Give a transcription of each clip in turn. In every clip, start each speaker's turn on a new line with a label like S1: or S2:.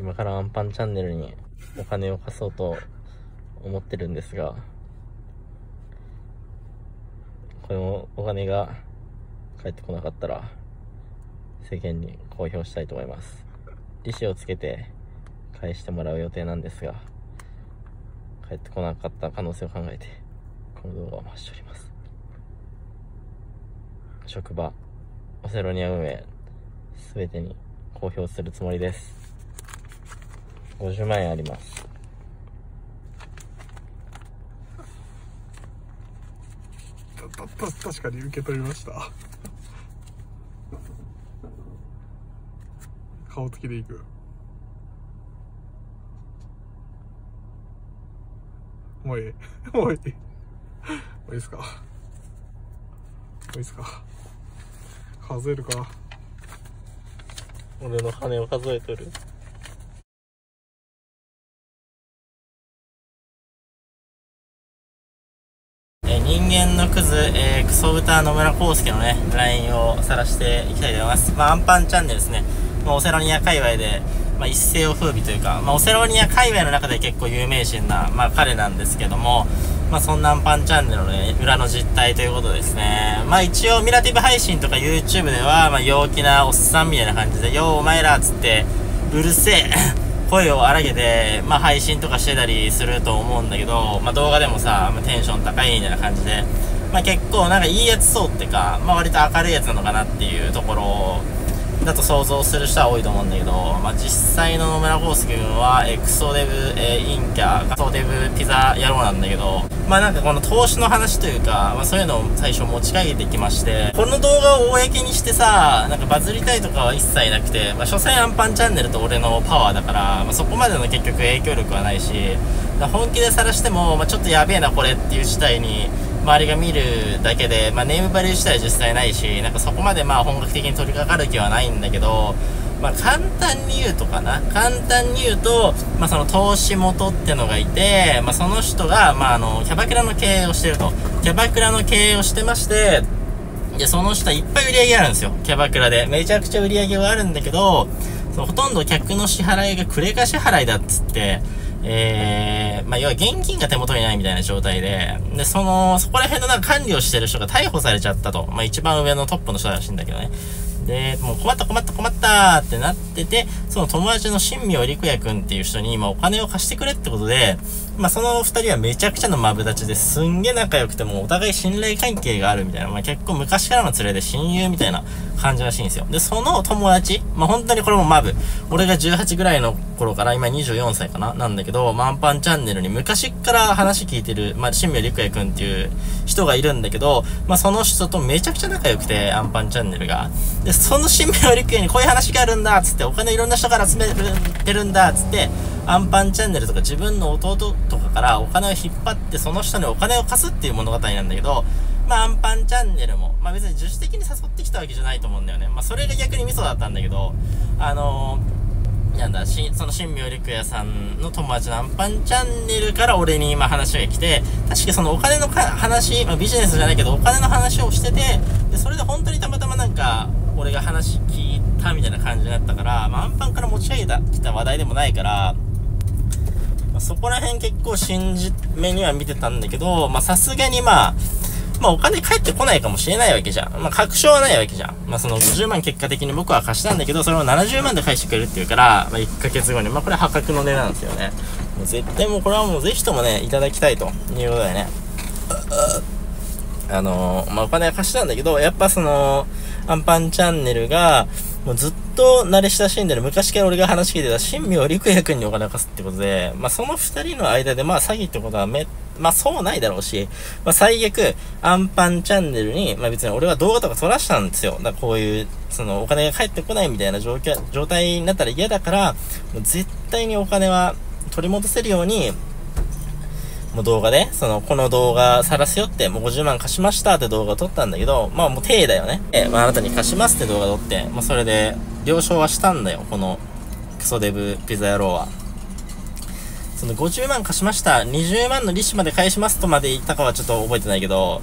S1: 今からアンパンチャンネルにお金を貸そうと思ってるんですが、このお金が返ってこなかったら、世間に公表したいと思います。利子をつけて返してもらう予定なんですが、返ってこなかった可能性を考えて、この動画を回しております。職場、オセロニア運営、すべてに公表するつもりです。50万円あります。
S2: たたた確かに受け取りました。顔つきでいく。もういい。もういい。もういいっすか。もういいっすか。数えるか。
S1: 俺の羽を数えとる。間のクズ、えークソ豚野村康介のね、LINE を晒していきたいと思います。まあ、アンパンチャンネルですね。まあ、オセロニア界隈で、まあ、一世を風靡というか、まあ、オセロニア界隈の中で結構有名人な、まあ、彼なんですけども、まあ、そんなアンパンチャンネルのね、裏の実態ということですね。まあ、一応、ミラティブ配信とか YouTube では、まあ、陽気なおっさんみたいな感じで、よーお前らっつって、うるせえ 声を荒げて、まあ、配信とかしてたりすると思うんだけど、まあ、動画でもさ、まあ、テンション高いみたいな感じで、まあ、結構なんかいいやつそうってか、まあ、割と明るいやつなのかなっていうところだと想像する人は多いと思うんだけど、まあ、実際の野村康介君は、えークソデブ、えーインキャ、クソデブピザ野郎なんだけど、まあなんかこの投資の話というか、まあそういうのを最初持ちかけてきまして、この動画を公にしてさ、なんかバズりたいとかは一切なくて、まあ所詮アンパンチャンネルと俺のパワーだから、まあそこまでの結局影響力はないし、本気で晒しても、まあちょっとやべえなこれっていう事態に、周りが見るだけで、まあ、ネームバリュー自体は実際ないし、なんかそこまでまあ本格的に取り掛かる気はないんだけど、まあ簡単に言うとかな。簡単に言うと、まあその投資元ってのがいて、まあその人が、まああの、キャバクラの経営をしてると。キャバクラの経営をしてまして、で、その人はいっぱい売り上げあるんですよ。キャバクラで。めちゃくちゃ売り上げはあるんだけど、そのほとんど客の支払いがクレカ支払いだっつって、えー、まあ、要は現金が手元にないみたいな状態で、で、その、そこら辺のなんか管理をしてる人が逮捕されちゃったと。まあ、一番上のトップの人らしいんだけどね。で、もう困った困った困ったってなってて、その友達の新名陸也くんっていう人に今お金を貸してくれってことで、まあその二人はめちゃくちゃのマブダチですんげ仲良くてもお互い信頼関係があるみたいな、まあ結構昔からの連れで親友みたいな感じらしいんですよ。で、その友達、まあ本当にこれもマブ。俺が18ぐらいの頃から今24歳かななんだけど、マンパンチャンネルに昔から話聞いてる、まあ新明陸也くんっていう人がいるんだけど、まあその人とめちゃくちゃ仲良くて、アンパンチャンネルが。で、その新明陸也にこういう話があるんだっつって、お金いろんな人から集めてるんだっつって、アンパンチャンネルとか自分の弟とかからお金を引っ張ってその人にお金を貸すっていう物語なんだけど、まあアンパンチャンネルも、まあ別に自主的に誘ってきたわけじゃないと思うんだよね。まあそれが逆にミソだったんだけど、あのー、なんだ、し、その新明陸也さんの友達のアンパンチャンネルから俺に今話が来て、確かそのお金のか話、まあビジネスじゃないけどお金の話をしてて、で、それで本当にたまたまなんか、俺が話聞いたみたいな感じになったから、まあアンパンから持ち上げた、きた話題でもないから、そこら辺結構信じ目には見てたんだけど、まあさすがにまあ、まあお金返ってこないかもしれないわけじゃん。まあ確証はないわけじゃん。まあその50万結果的に僕は貸したんだけど、それを70万で返してくれるっていうから、まあ1ヶ月後に、まあこれ破格の値段ですよね。もう絶対もうこれはもうぜひともね、いただきたいということでね。あのーまあ、お金は貸したんだけど、やっぱその、アンパンチャンネルが、もうずっと慣れ親しんでる、昔から俺が話聞いてた新明陸也君にお金を貸すってことで、まあ、その二人の間で、まあ、詐欺ってことはめ、まあ、そうないだろうし、まあ、最悪、アンパンチャンネルに、まあ、別に俺は動画とか撮らしたんですよ。だからこういう、その、お金が返ってこないみたいな状況、状態になったら嫌だから、もう絶対にお金は取り戻せるように、もう動画で、その、この動画晒すよって、もう50万貸しましたって動画を撮ったんだけど、まあもう手だよね。え、まああなたに貸しますって動画撮って、まあそれで、了承はしたんだよ、この、クソデブピザ野郎は。その50万貸しました、20万の利子まで返しますとまで言ったかはちょっと覚えてないけど、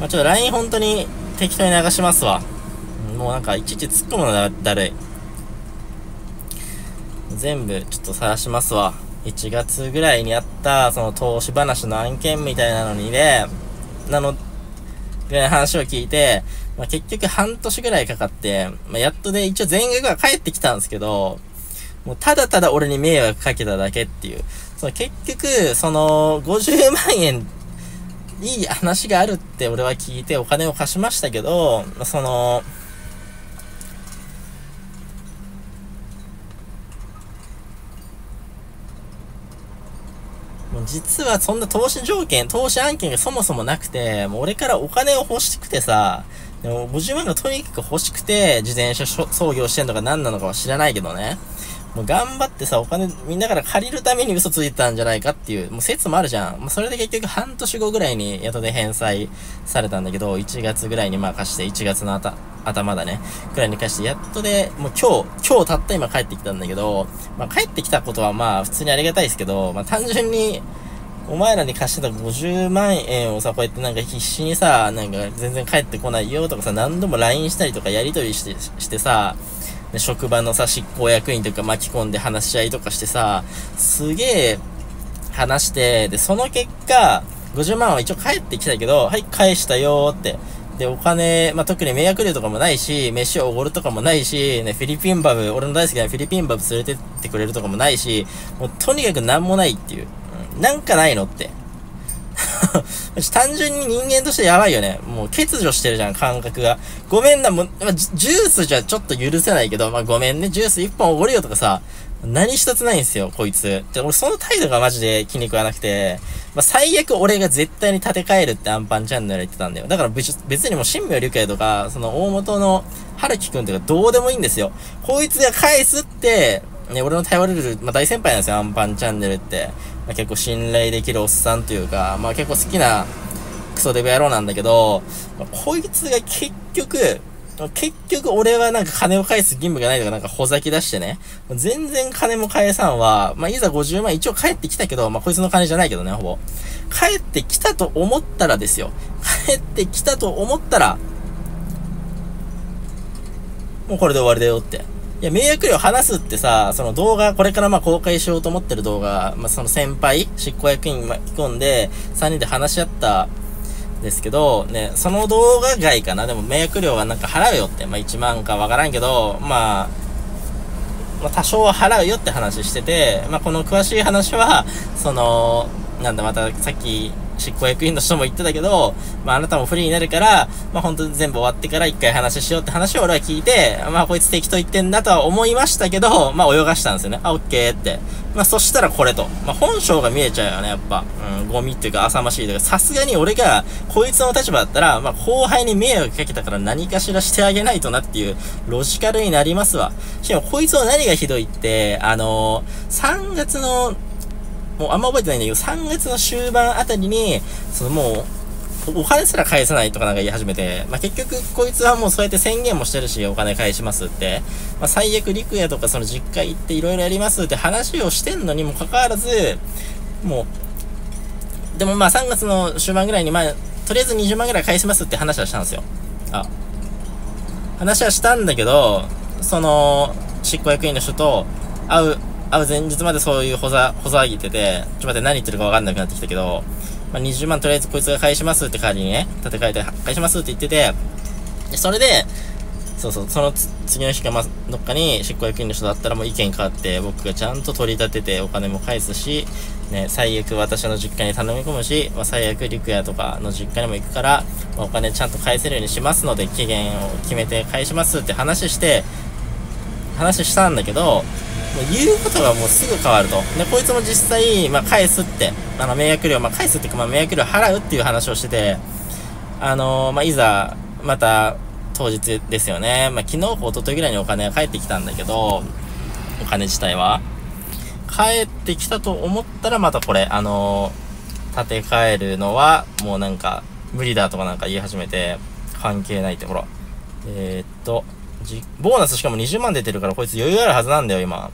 S1: まあちょっと LINE 本当に適当に流しますわ。もうなんかいちいち突っ込むのだだるい。全部ちょっと晒しますわ。1月ぐらいにあった、その投資話の案件みたいなのにね、なの、ぐらいの話を聞いて、まあ、結局半年ぐらいかかって、まあ、やっとで一応全額は帰ってきたんですけど、もうただただ俺に迷惑かけただけっていう。その結局、その、50万円、いい話があるって俺は聞いてお金を貸しましたけど、その、実はそんな投資条件、投資案件がそもそもなくて、もう俺からお金を欲しくてさ、でも50万がとにかく欲しくて、自転車創業してんのか何なのかは知らないけどね。もう頑張ってさ、お金みんなから借りるために嘘ついたんじゃないかっていう、もう説もあるじゃん。まあ、それで結局半年後ぐらいに宿で返済されたんだけど、1月ぐらいにまあ貸して、1月の頭だね、ぐらいに貸して、やっとで、もう今日、今日たった今帰ってきたんだけど、まあ帰ってきたことはまあ普通にありがたいですけど、まあ単純に、お前らに貸してた50万円をさ、こうやってなんか必死にさ、なんか全然帰ってこないよとかさ、何度も LINE したりとかやりとりして、してさ、で、職場のさ、執行役員とか巻き込んで話し合いとかしてさ、すげえ話して、で、その結果、50万は一応返ってきたけど、はい、返したよーって。で、お金、まあ、特に迷惑料とかもないし、飯をおごるとかもないし、ね、フィリピンバブ、俺の大好きなフィリピンバブ連れてってくれるとかもないし、もうとにかく何もないっていう。うん、なんかないのって。単純に人間としてやばいよね。もう欠如してるじゃん、感覚が。ごめんな、もう、ジュースじゃちょっと許せないけど、まあ、ごめんね、ジュース一本おごるよとかさ、何一つないんですよ、こいつ。で、俺その態度がマジで気に食わなくて、まあ、最悪俺が絶対に立て替えるってアンパンチャンネル言ってたんだよ。だから別にもう新名陸也とか、その大元の春樹くんとかどうでもいいんですよ。こいつが返すって、ね、俺の頼れる、まあ、大先輩なんですよ、アンパンチャンネルって。まあ、結構信頼できるおっさんというか、まあ結構好きなクソデブ野郎なんだけど、まあ、こいつが結局、結局俺はなんか金を返す義務がないとかなんかほざき出してね。全然金も返さんは、まあ、いざ50万一応帰ってきたけど、まあ、こいつの金じゃないけどね、ほぼ。帰ってきたと思ったらですよ。帰ってきたと思ったら、もうこれで終わりだよって。いや、迷惑料話すってさ、その動画、これからまあ公開しようと思ってる動画、まあその先輩、執行役員巻き込んで、3人で話し合ったですけど、ね、その動画外かな？でも迷惑料はなんか払うよって、まあ1万かわからんけど、まあ、まあ多少は払うよって話してて、まあこの詳しい話は、その、なんだまたさっき執行役員の人も言ってたけど、まああなたもフリーになるから、まあ本当に全部終わってから一回話しようって話を俺は聞いて、まあこいつ適当言ってんだとは思いましたけど、まあ泳がしたんですよね。あ、オッケーって。まあそしたらこれと。まあ本性が見えちゃうよね、やっぱ。うん、ゴミっていうか浅ましいというか、さすがに俺がこいつの立場だったら、まあ後輩に迷惑かけたから何かしらしてあげないとなっていうロジカルになりますわ。しかもこいつの何がひどいって、あのー、3月のもうあんま覚えてないんだけど、3月の終盤あたりに、そのもう、お金すら返さないとかなんか言い始めて、まあ、結局こいつはもうそうやって宣言もしてるし、お金返しますって。まあ、最悪陸屋とかその実家行っていろいろやりますって話をしてんのにもかかわらず、もう、でもまあ3月の終盤ぐらいに、まあ、とりあえず20万ぐらい返しますって話はしたんですよ。あ。話はしたんだけど、その、執行役員の人と会う会う前日までそういうほざ、ほざぎってて、ちょっと待って何言ってるかわかんなくなってきたけど、まあ、20万とりあえずこいつが返しますって代わりにね、立て替えて返しますって言ってて、で、それで、そうそう、その次の日か、ま、どっかに執行役員の人だったらもう意見変わって、僕がちゃんと取り立ててお金も返すし、ね、最悪私の実家に頼み込むし、まあ、最悪陸屋とかの実家にも行くから、まあ、お金ちゃんと返せるようにしますので、期限を決めて返しますって話して、話したんだけど、言うことがもうすぐ変わると。で、こいつも実際、まあ、返すって、あの、迷惑料、まあ、返すっていうか、まあ、迷惑料払うっていう話をしてて、あのー、まあ、いざ、また、当日ですよね。まあ、昨日か一昨日ぐらいにお金が返ってきたんだけど、お金自体は。帰ってきたと思ったら、またこれ、あのー、建て替えるのは、もうなんか、無理だとかなんか言い始めて、関係ないって、ほら。えー、っと、ボーナスしかも20万出てるから、こいつ余裕あるはずなんだよ、今。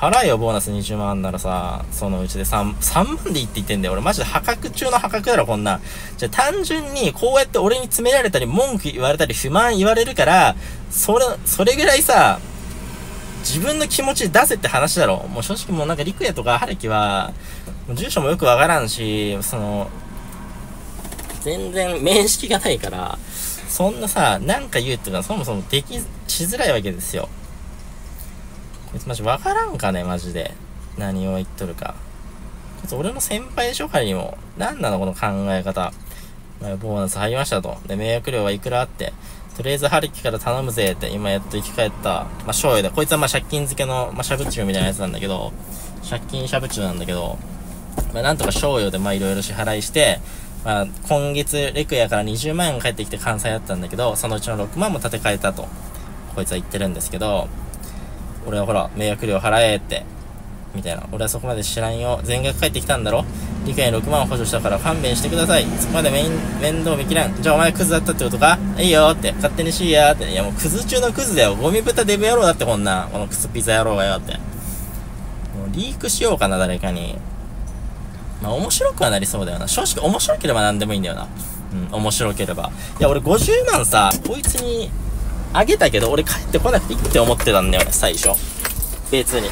S1: 払えよ、ボーナス20万ならさ、そのうちで3、3万でいいって言ってんだよ。俺マジで破格中の破格だろ、こんな。じゃ単純に、こうやって俺に詰められたり、文句言われたり、不満言われるから、それ、それぐらいさ、自分の気持ち出せって話だろ。もう正直もうなんか陸也とか春樹は、住所もよくわからんし、その、全然面識がないから、そんなさ、なんか言うっていうのはそもそもでき、しづらいわけですよ。こいつマジわからんかね、マジで。何を言っとるか。こいつ俺の先輩でしょ、仮にも。なんなの、この考え方。まあ、ボーナス入りましたと。で、迷惑料はいくらあって。とりあえず、春樹から頼むぜって、今やっと生き返った、まあ、醤油で。こいつはまあ、借金付けの、まあ、しゃぶ中みたいなやつなんだけど、借金しゃぶ中なんだけど、まあ、なんとか醤油で、まあ、いろいろ支払いして、まあ、今月、レクヤから20万円返ってきて関西だったんだけど、そのうちの6万も立て替えたと、こいつは言ってるんですけど、俺はほら、迷惑料払えって、みたいな。俺はそこまで知らんよ。全額返ってきたんだろ理解6万補助したから勘弁してください。そこまで面面倒見きらん。じゃあお前クズだったってことか？いいよって。勝手にしいやって。いやもうクズ中のクズだよ。ゴミ豚デブ野郎だってこんな。このクスピザ野郎がよって。もうリークしようかな、誰かに。まあ面白くはなりそうだよな。正直面白ければ何でもいいんだよな。うん、面白ければ。いや、俺50万さ、こいつにあげたけど、俺帰ってこなくていいって思ってたんだよね、最初。別に。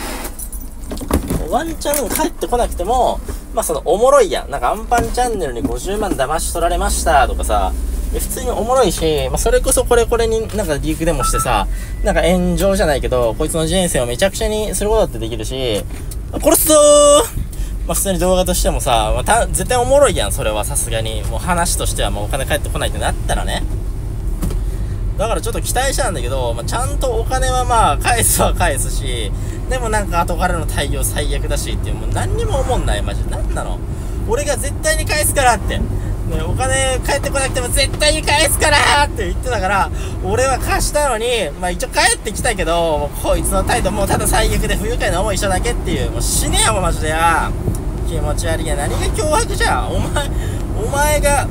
S1: ワンチャン帰ってこなくても、まあそのおもろいやん。なんかアンパンチャンネルに50万騙し取られましたとかさ、普通におもろいし、まあそれこそこれこれになんかリークでもしてさ、なんか炎上じゃないけど、こいつの人生をめちゃくちゃにすることだってできるし、殺すぞーまあ、普通に動画としてもさ、まあ、絶対おもろいやん、それはさすがに。もう話としてはもうお金返ってこないってなったらね。だからちょっと期待したんだけど、まあ、ちゃんとお金はまあ、返すは返すし、でもなんか後からの対応最悪だしっていう、もう何にも思んない、マジで。何なの？俺が絶対に返すからって。ね、お金返ってこなくても絶対に返すからって言ってたから、俺は貸したのに、まあ一応帰ってきたけど、こいつの態度もうただ最悪で不愉快な思いしただけっていう、もう死ねよ、マジでよ。気持ち悪いや何が脅迫じゃん？お前お前が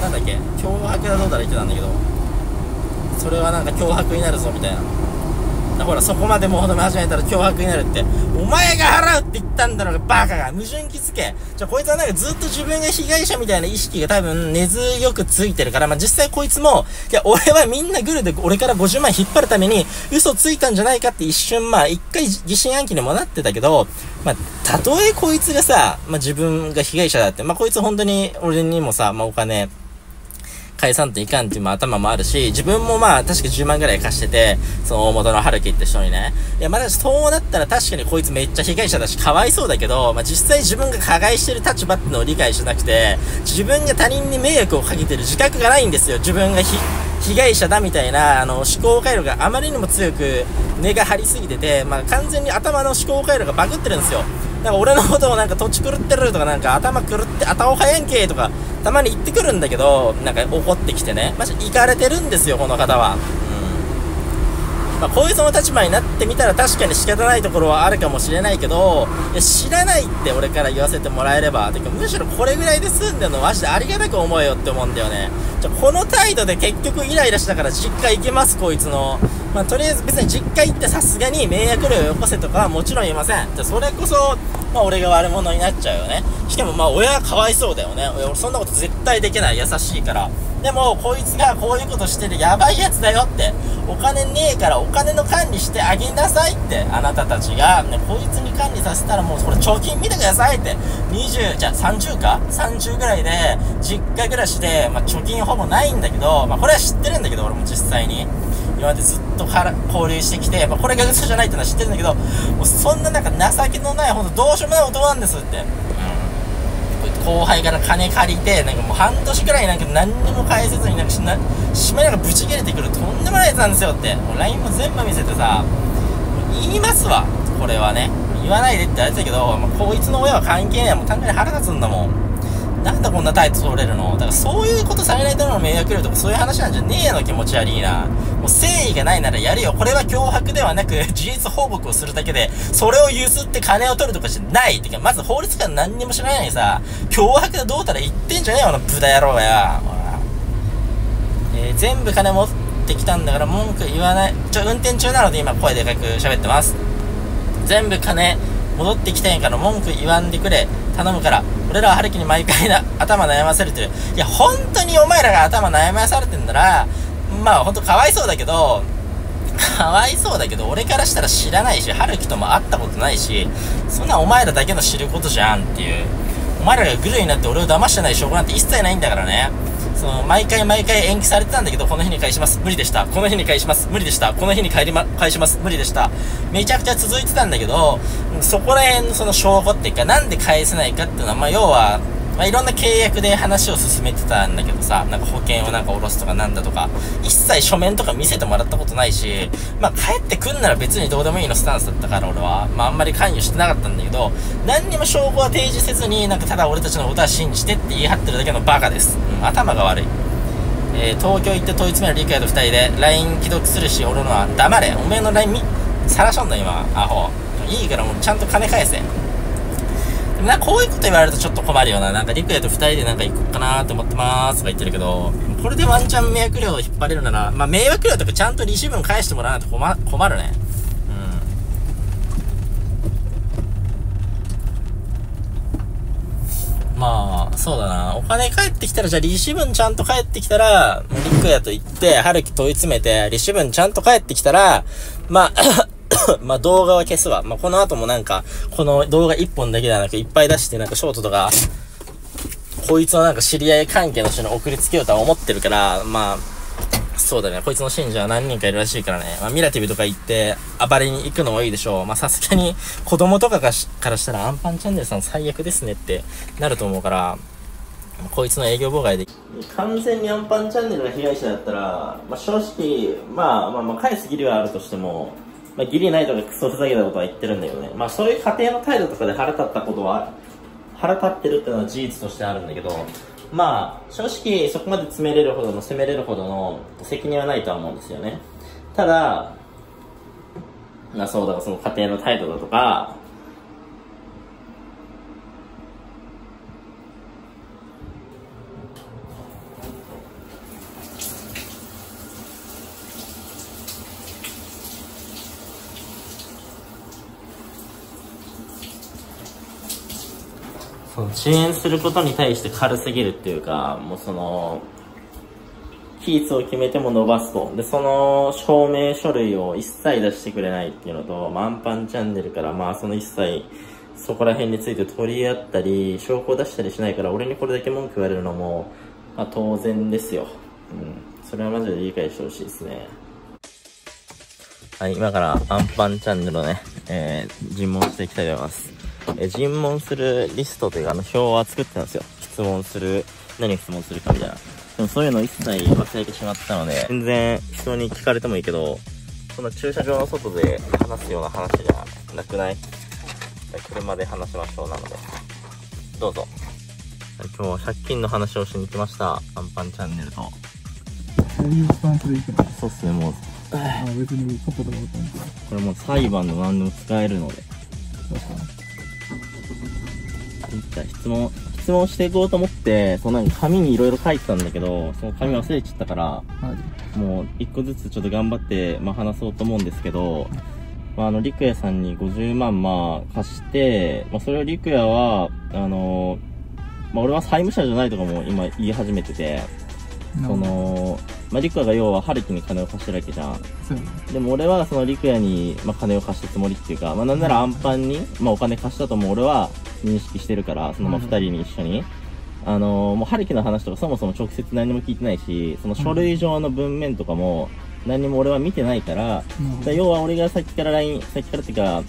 S1: なんだっけ？脅迫だどうだら言ってたんだけどそれはなんか脅迫になるぞみたいな。ほらそこまで求め始めたら脅迫になるって。お前が払うって言ったんだろうがバカが。矛盾気づけ。じゃあこいつはなんかずっと自分が被害者みたいな意識が多分根強くついてるからまあ実際こいつもいや俺はみんなグルで俺から50万引っ張るために嘘ついたんじゃないかって一瞬まあ一回疑心暗鬼にもなってたけどまあたとえこいつがさまあ自分が被害者だってまあこいつ本当に俺にもさまあお金返さんといかんっていう頭もあるし、自分もまあ確か10万ぐらい貸してて、その大元の春樹って人にね。いや、まだそうなったら確かにこいつめっちゃ被害者だし、かわいそうだけど、まあ実際自分が加害してる立場ってのを理解しなくて、自分が他人に迷惑をかけてる自覚がないんですよ。自分が被害者だみたいな、あの、思考回路があまりにも強く根が張りすぎてて、まあ完全に頭の思考回路がバグってるんですよ。なんか俺のことをなんか土地狂ってるとかなんか頭狂って頭おはやんけとかたまに言ってくるんだけど、なんか怒ってきてね。まじ、行かれてるんですよ、この方は。うん。まあ、こういうその立場になってみたら確かに仕方ないところはあるかもしれないけど、いや、知らないって俺から言わせてもらえれば、てかむしろこれぐらいで済んでるのマジでありがたく思えよって思うんだよね。じゃ、この態度で結局イライラしたから実家行けます、こいつの。まあ、とりあえず別に実家行ってさすがに迷惑料よこせとかはもちろん言いません。じゃ、それこそ、まあ俺が悪者になっちゃうよね。しかもまあ親はかわいそうだよね。俺そんなこと絶対できない。優しいから。でも、こいつがこういうことしてるやばいやつだよって。お金ねえからお金の管理してあげなさいって。あなたたちが、ね、こいつに管理させたらもうそれ貯金見てくださいって。20、じゃあ30か ?30 ぐらいで、実家暮らしで、まあ貯金ほぼないんだけど、まあこれは知ってるんだけど、俺も実際に。今までずっとから交流してきて、まあ、これが嘘じゃないってのは知ってるんだけど、もうそんななんか情けのない、ほんとどうしようもない男なんですって。後輩から金借りて、なんかもう半年くらいなんか何にも返せずになんかしな、しまいながらブチ切れてくるとんでもないやつなんですよって。もう LINE も全部見せてさ、言いますわ。これはね。言わないでって言われてたけど、まあ、こいつの親は関係ない。もう単純に腹立つんだもん。なんでこんな態度取れるの？だからそういうことされないための迷惑料とかそういう話なんじゃねえの気持ち悪いな。もう誠意がないならやるよ。これは脅迫ではなく、事実報告をするだけで、それを譲って金を取るとかじゃない。てか、まず法律家何にも知らないのにさ、脅迫でどうたら言ってんじゃねえよ、あの豚野郎や。ほら。えー、全部金持ってきたんだから文句言わない。ちょ、運転中なので今声でかく喋ってます。全部金戻ってきたんやから文句言わんでくれ。頼むから。俺らは春樹に毎回な頭悩ませるという。いや、本当にお前らが頭悩まされてんなら、まあ本当かわいそうだけど、かわいそうだけど、俺からしたら知らないし、春樹とも会ったことないし、そんなお前らだけの知ることじゃんっていう。お前らがグルになって俺を騙してない証拠なんて一切ないんだからね。その、毎回毎回延期されてたんだけど、この日に返します。無理でした。この日に返します。無理でした。この日に帰りま、返します。無理でした。めちゃくちゃ続いてたんだけど、そこら辺のその証拠っていうか、なんで返せないかっていうのは、まあ、要は、まあ、いろんな契約で話を進めてたんだけどさ、なんか保険をなんか下ろすとかなんだとか、一切書面とか見せてもらったことないし、まあ帰ってくんなら別にどうでもいいのスタンスだったから俺は、まああんまり関与してなかったんだけど、何にも証拠は提示せずに、なんかただ俺たちのことは信じてって言い張ってるだけのバカです。うん、頭が悪い。えー、東京行って問い詰める陸也と二人で LINE 既読するし、俺のは黙れ。おめえの LINE、さらしょんだ今、アホ。いいからもうちゃんと金返せ。な、こういうこと言われるとちょっと困るよな。なんか、陸也と二人でなんか行こうかなと思ってまーすとか言ってるけど、これでワンチャン迷惑料を引っ張れるなら、まあ、迷惑料とかちゃんと利子分返してもらわないと困困るね。うん。まあ、そうだな。お金返ってきたら、じゃあ利子分ちゃんと返ってきたら、陸也と言って、春樹問い詰めて、利子分ちゃんと返ってきたら、まあ まあ動画は消すわ。まあこの後もなんか、この動画1本だけではなくいっぱい出してなんかショートとか、こいつのなんか知り合い関係の人に送りつけようとは思ってるから、まあ、そうだね。こいつの信者は何人かいるらしいからね。まあ、ミラティブとか行って暴れに行くのもいいでしょう。まあ、さすがに子供とかからしたらアンパンチャンネルさん最悪ですねってなると思うから、こいつの営業妨害で。完全にアンパンチャンネルが被害者だったら、まあ、正直、まあ、まあ、まあ、返す義理はあるとしても、まあ、ギリないとかクソふざけたことは言ってるんだけどね。まあ、そういう家庭の態度とかで腹立ったことは、腹立ってるっていうのは事実としてあるんだけど、まあ、正直そこまで詰めれるほどの、責めれるほどの責任はないとは思うんですよね。ただ、まあそうだ、その家庭の態度だとか、遅延することに対して軽すぎるっていうか、もうその、期日を決めても伸ばすと。で、その証明書類を一切出してくれないっていうのと、まあ、アンパンチャンネルからまあその一切、そこら辺について取り合ったり、証拠を出したりしないから、俺にこれだけ文句言われるのも、まあ当然ですよ。うん。それはマジで理解してほしいですね。はい、今からアンパンチャンネルをね、えー、尋問していきたいと思います。え尋問するリストというか、あの、表は作ってたんですよ。質問する、何を質問するかみたいな。でもそういうの一切忘れてしまったので、全然人に聞かれてもいいけど、そんな駐車場の外で話すような話じゃなくない？車で話しましょうなので。どうぞ。今日は借金の話をしに来ました。アンパンチャンネルと。
S2: そういうスタンスでいくの
S1: そうっすね、もう。
S2: あ別にカットとかったんで
S1: これもう裁判の何でも使えるので。確かに。質問、質問していこうと思って、そのなんか紙にいろいろ書いてたんだけど、その紙忘れちゃったから、はい、もう一個ずつちょっと頑張って、まあ話そうと思うんですけど、まああの、陸也さんに50万まあ貸して、まあそれを陸也は、あの、まあ俺は債務者じゃないとかも今言い始めてて、その、まあ、陸也が要は春樹に金を貸してるわけじゃん。でも俺はその陸也に、まあ、金を貸したつもりっていうか、まあ、なんならアンパンに、まあ、お金貸したとも俺は認識してるから、そのまあ二人に一緒に。あのー、もう春樹の話とかそもそも直接何も聞いてないし、その書類上の文面とかも何も俺は見てないから、から要は俺がさっきから LINE、さっきからっていうか、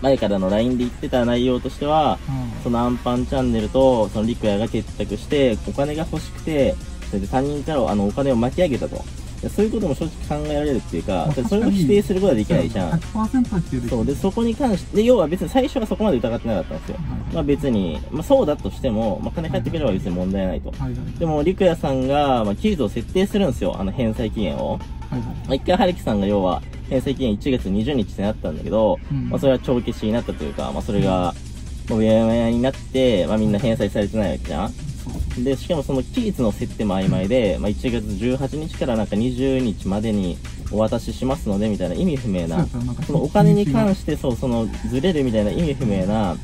S1: 前からの LINE で言ってた内容としては、そのアンパンチャンネルとその陸也が結託して、お金が欲しくて、それで他人からあのお金を巻き上げたと。そういうことも正直考えられるっていうか、それを否定することはできないじゃん。そう。で、そこに関して、で、要は別に最初はそこまで疑ってなかったんですよ。まあ別に、まあそうだとしても、まあ金返ってくれば別に問題ないと。でも、陸也さんが、まあ期日を設定するんですよ。あの返済期限を。まあ一回、春樹さんが要は、返済期限1月20日ってなったんだけど、まあそれは帳消しになったというか、まあそれが、もううやうやになって、まあみんな返済されてないわけじゃん。で、しかもその期日の設定も曖昧で、まあ、1月18日からなんか20日までにお渡ししますので、みたいな意味不明な、そのお金に関してそう、そのずれるみたいな意味不明な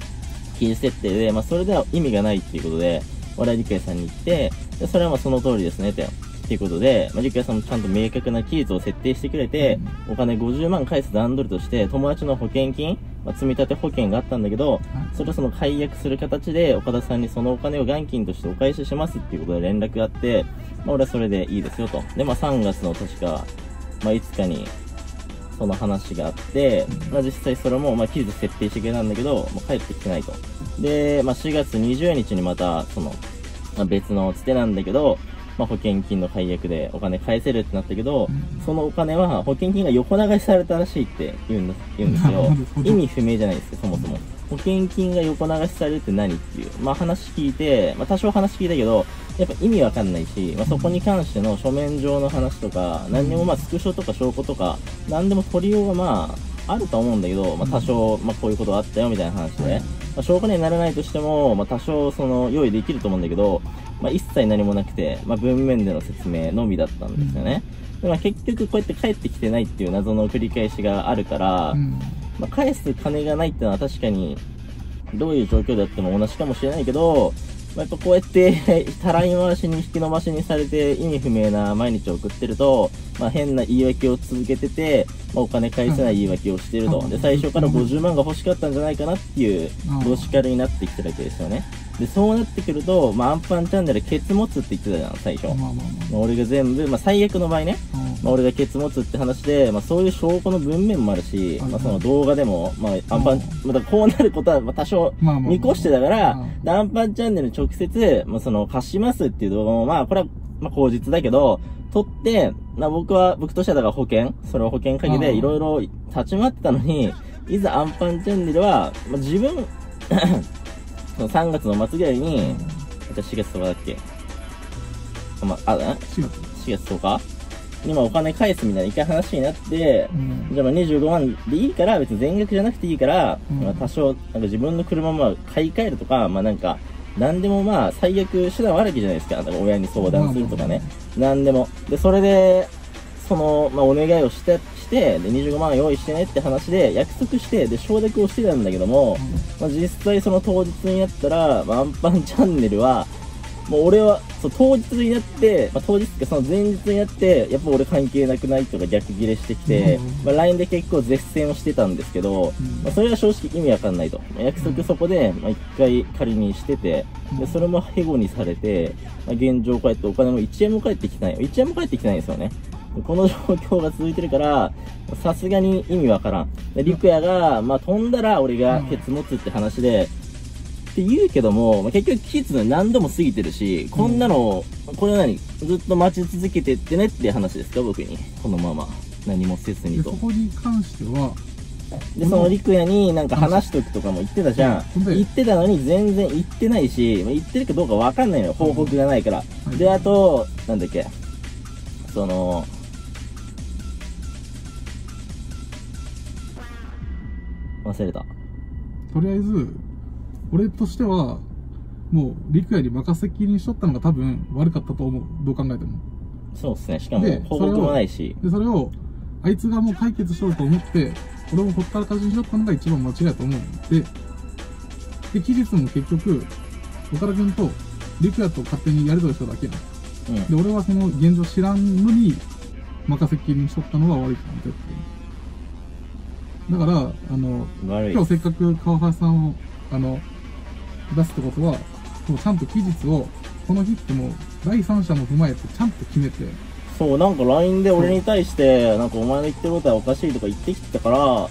S1: 期日設定で、まあ、それでは意味がないっていうことで、我々理解さんに言って、で、それはまあその通りですねって。っていうことで、まあ、リクヤさんもちゃんと明確な期日を設定してくれて、お金50万返す段取りとして、友達の保険金、まあ、積立保険があったんだけど、それをその解約する形で、岡田さんにそのお金を元金としてお返ししますっていうことで連絡があって、まあ、俺はそれでいいですよと。で、まあ、3月の確か、まあ、いつかに、その話があって、まあ、実際それも、まあ、期日設定してくれたんだけど、まあ、帰ってきてないと。で、まあ、4月20日にまた、その、まあ、別のつてなんだけど、まあ、保険金の解約でお金返せるってなったけど、そのお金は保険金が横流しされたらしいって言うんです言うんですよ。意味不明じゃないですか、そもそも。保険金が横流しされるって何っていう。まあ話聞いて、まあ多少話聞いたけど、やっぱ意味わかんないし、まあそこに関しての書面上の話とか、何にもまあスクショとか証拠とか、何でも取りようがまあ、あると思うんだけど、まあ多少、まあこういうことがあったよみたいな話で、まあ証拠にはならないとしても、まあ多少その用意できると思うんだけど、まあ一切何もなくて、まあ文面での説明のみだったんですよね。でまあ結局こうやって帰ってきてないっていう謎の繰り返しがあるから、
S2: うん。
S1: まあ、返す金がないってのは確かに、どういう状況であっても同じかもしれないけど、まあ、やっぱこうやって、たらい回しに引き伸ばしにされて意味不明な毎日を送ってると、まあ、変な言い訳を続けてて、まあ、お金返せない言い訳をしてると。で、最初から50万が欲しかったんじゃないかなっていう
S2: うん、
S1: ロジカルになってきてるわけですよね。で、そうなってくると、まあ、アンパンチャンネルケツ持つって言ってたじゃん、最初。
S2: まあまあま
S1: まあ。俺が全部、まあ、最悪の場合ね、
S2: あ。
S1: まあ、俺がケツ持つって話で、まあ、そういう証拠の文面もあるし、
S2: はい
S1: まあ、その動画でも、まあ、アンパン、まあ、だからこうなることは、まあ、多少見越してだからアンパンチャンネルに直接、まあ、その、貸しますっていう動画も、まあ、これは、まあ、口実だけど、撮って、まあ、僕は、僕としてはだから保険、それを保険かけて、
S2: うん。
S1: いろいろ立ち回ってたのに、いざアンパンチャンネルは、まあ、自分、3月の末ぐらいに、じゃあ4月とかだっけまあ、あ、ん
S2: 4月。
S1: 4月10日にまあお金返すみたいな一回話になって、
S2: うん。
S1: じゃあまあ25万でいいから、別に全額じゃなくていいから、
S2: うん
S1: まあ多少、なんか自分の車もまあ買い替えるとか、まあなんか、なんでもまあ最悪手段はあるわけじゃないですか。親に相談するとかね。なんでも。で、それで、その、まあお願いをして、して、で、25万用意してねって話で約束して、で、承諾をしてたんだけども、まあ、実際その当日になったら、まあアンパンチャンネルは、もう俺は、そう、当日になって、まあ、当日っていうかその前日になって、やっぱ俺関係なくないとか逆ギレしてきて
S2: うん、
S1: まあ、LINE で結構絶戦をしてたんですけど、
S2: うん
S1: まあ、それは正直意味わかんないと。まあ約束そこで、まあ、一回仮にしてて、で、それもヘゴにされて、まあ、現状こうやってお金も1円も返ってきてない。1円も返ってきてないんですよね。この状況が続いてるから、さすがに意味わからん。で、リクヤが、まあ、飛んだら俺がケツ持つって話で、って言うけども、まあ、結局期日何度も過ぎてるし、こんなの、これ何？ずっと待ち続けてってねって話ですか？僕に。このまま。何もせずに
S2: で、
S1: と
S2: そ。こに関しては、
S1: で、そのリクヤになんか話しとくとかも言ってたじゃん。言ってたのに全然言ってないし、まあ言ってるかどうかわかんないのよ。報告がないから。
S2: うん
S1: で、あと、なんだっけ？その、忘れた。
S2: とりあえず、俺としては、もう、陸也に任せっきりにしとったのが多分悪かったと思う。どう考えても。
S1: そうっすね。しかも
S2: で、
S1: 報告もないし。
S2: で、それを、あいつがもう解決しようと思って、俺もほったらかしにしとったのが一番間違いだと思うんで、で、期日も結局、岡田君と陸也と勝手にやり取りしただけ。
S1: うん。
S2: で、俺はその現状知らんのに、任せっきりにしとったのが悪いと思って。だから、あの、今日せっかく川原さんを、あの、出すってことは、もうちゃんと期日を、この日ってもう、第三者も踏まえてちゃんと決めて、
S1: そう、なんか LINE で俺に対して、なんかお前の言ってることはおかしいとか言ってきてたから、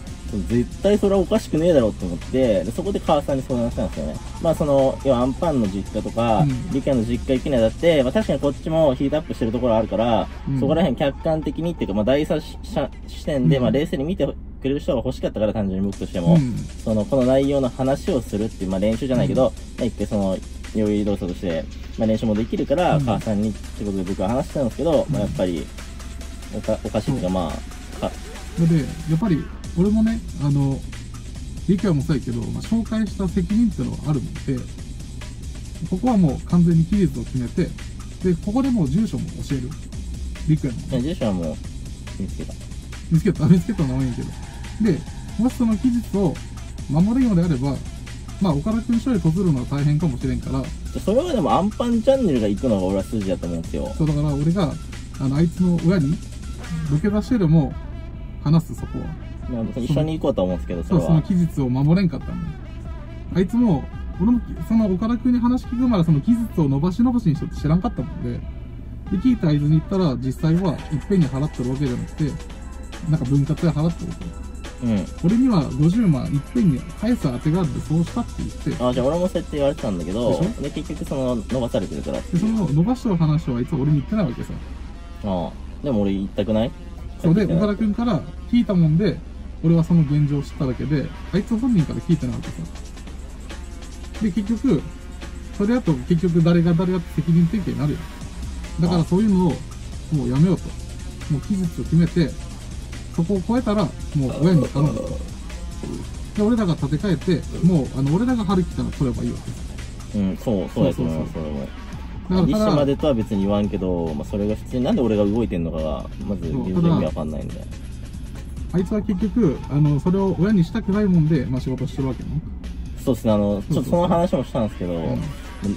S1: 絶対それはおかしくねえだろうと思って、でそこで母さんに相談したんですよね。まあその、要はアンパンの実家とか、
S2: うん。
S1: 理科の実家行きにあたって、まあ確かにこっちもヒートアップしてるところあるから、
S2: うん。
S1: そこら辺客観的にっていうか、まあ第三者視点で、
S2: うん。
S1: まあ冷静に見てくれる人が欲しかったから単純に僕としても、
S2: うん
S1: その、この内容の話をするっていう、まあ練習じゃないけど、まあ一回その、用意動作として、まあ練習もできるから、
S2: うん
S1: 母さんにってことで僕は話してたんですけど、まあやっぱり、おか、おかしいっていうかまあ、か、
S2: で、やっぱり、俺もね、あの、理解もそうやけど、まあ、紹介した責任っていうのはあるので、ここはもう完全に期日を決めて、で、ここでもう住所も教える。理解も。
S1: 住所はもう、見つけた。
S2: 見つけた、見つけたのはいいけど。で、もしその期日を守れるのであれば、まあ岡田君処理とずるのは大変かもしれんから。
S1: それはでもアンパンチャンネルが行くのが俺は筋だと思うんですよ。
S2: そうだから俺があのあいつの親に土下座してでも話すそこは。
S1: まあ一緒に行こうとは思うんですけどそ
S2: そうその期日を守れんかったんだよあいつも俺もその岡田君に話聞くまでその期日を伸ばし伸ばしにしとって知らんかったもんで。で聞いた合図に行ったら実際はいっぺんに払ってるわけじゃなくてなんか分割で払ってると
S1: うん。
S2: 俺には50万いっぺんに返す当てがあってそうしたって言って。
S1: あじゃあ俺もそうやって言われてたんだけど
S2: で
S1: 結局その伸ばされてるから。
S2: でその伸ばしてる話はあいつは俺に言ってないわけさ。
S1: ああ。でも俺言いたくない？
S2: そうで岡田君から聞いたもんで俺はその現状を知っただけであいつ本人から聞いてないわけさ。で結局それだと結局誰が誰がって責任転嫁になるよ。だからそういうのをもうやめようと。もう期日を決めてそこを超えたらもう親に頼むとで俺らが立て替えてもうあの俺らが春来たら取ればいいわけ。
S1: うんそうそうやと思います
S2: そ
S1: それも。
S2: だから
S1: 利子までとは別に言わんけど、まあ、それが普通になんで俺が動いてんのかがまず全然わかんないんで。
S2: あいつは結局あのそれを親にしたくないもんで、まあ、仕事してるわけね。
S1: そうですねあのちょっとその話もしたんですけど、
S2: ん。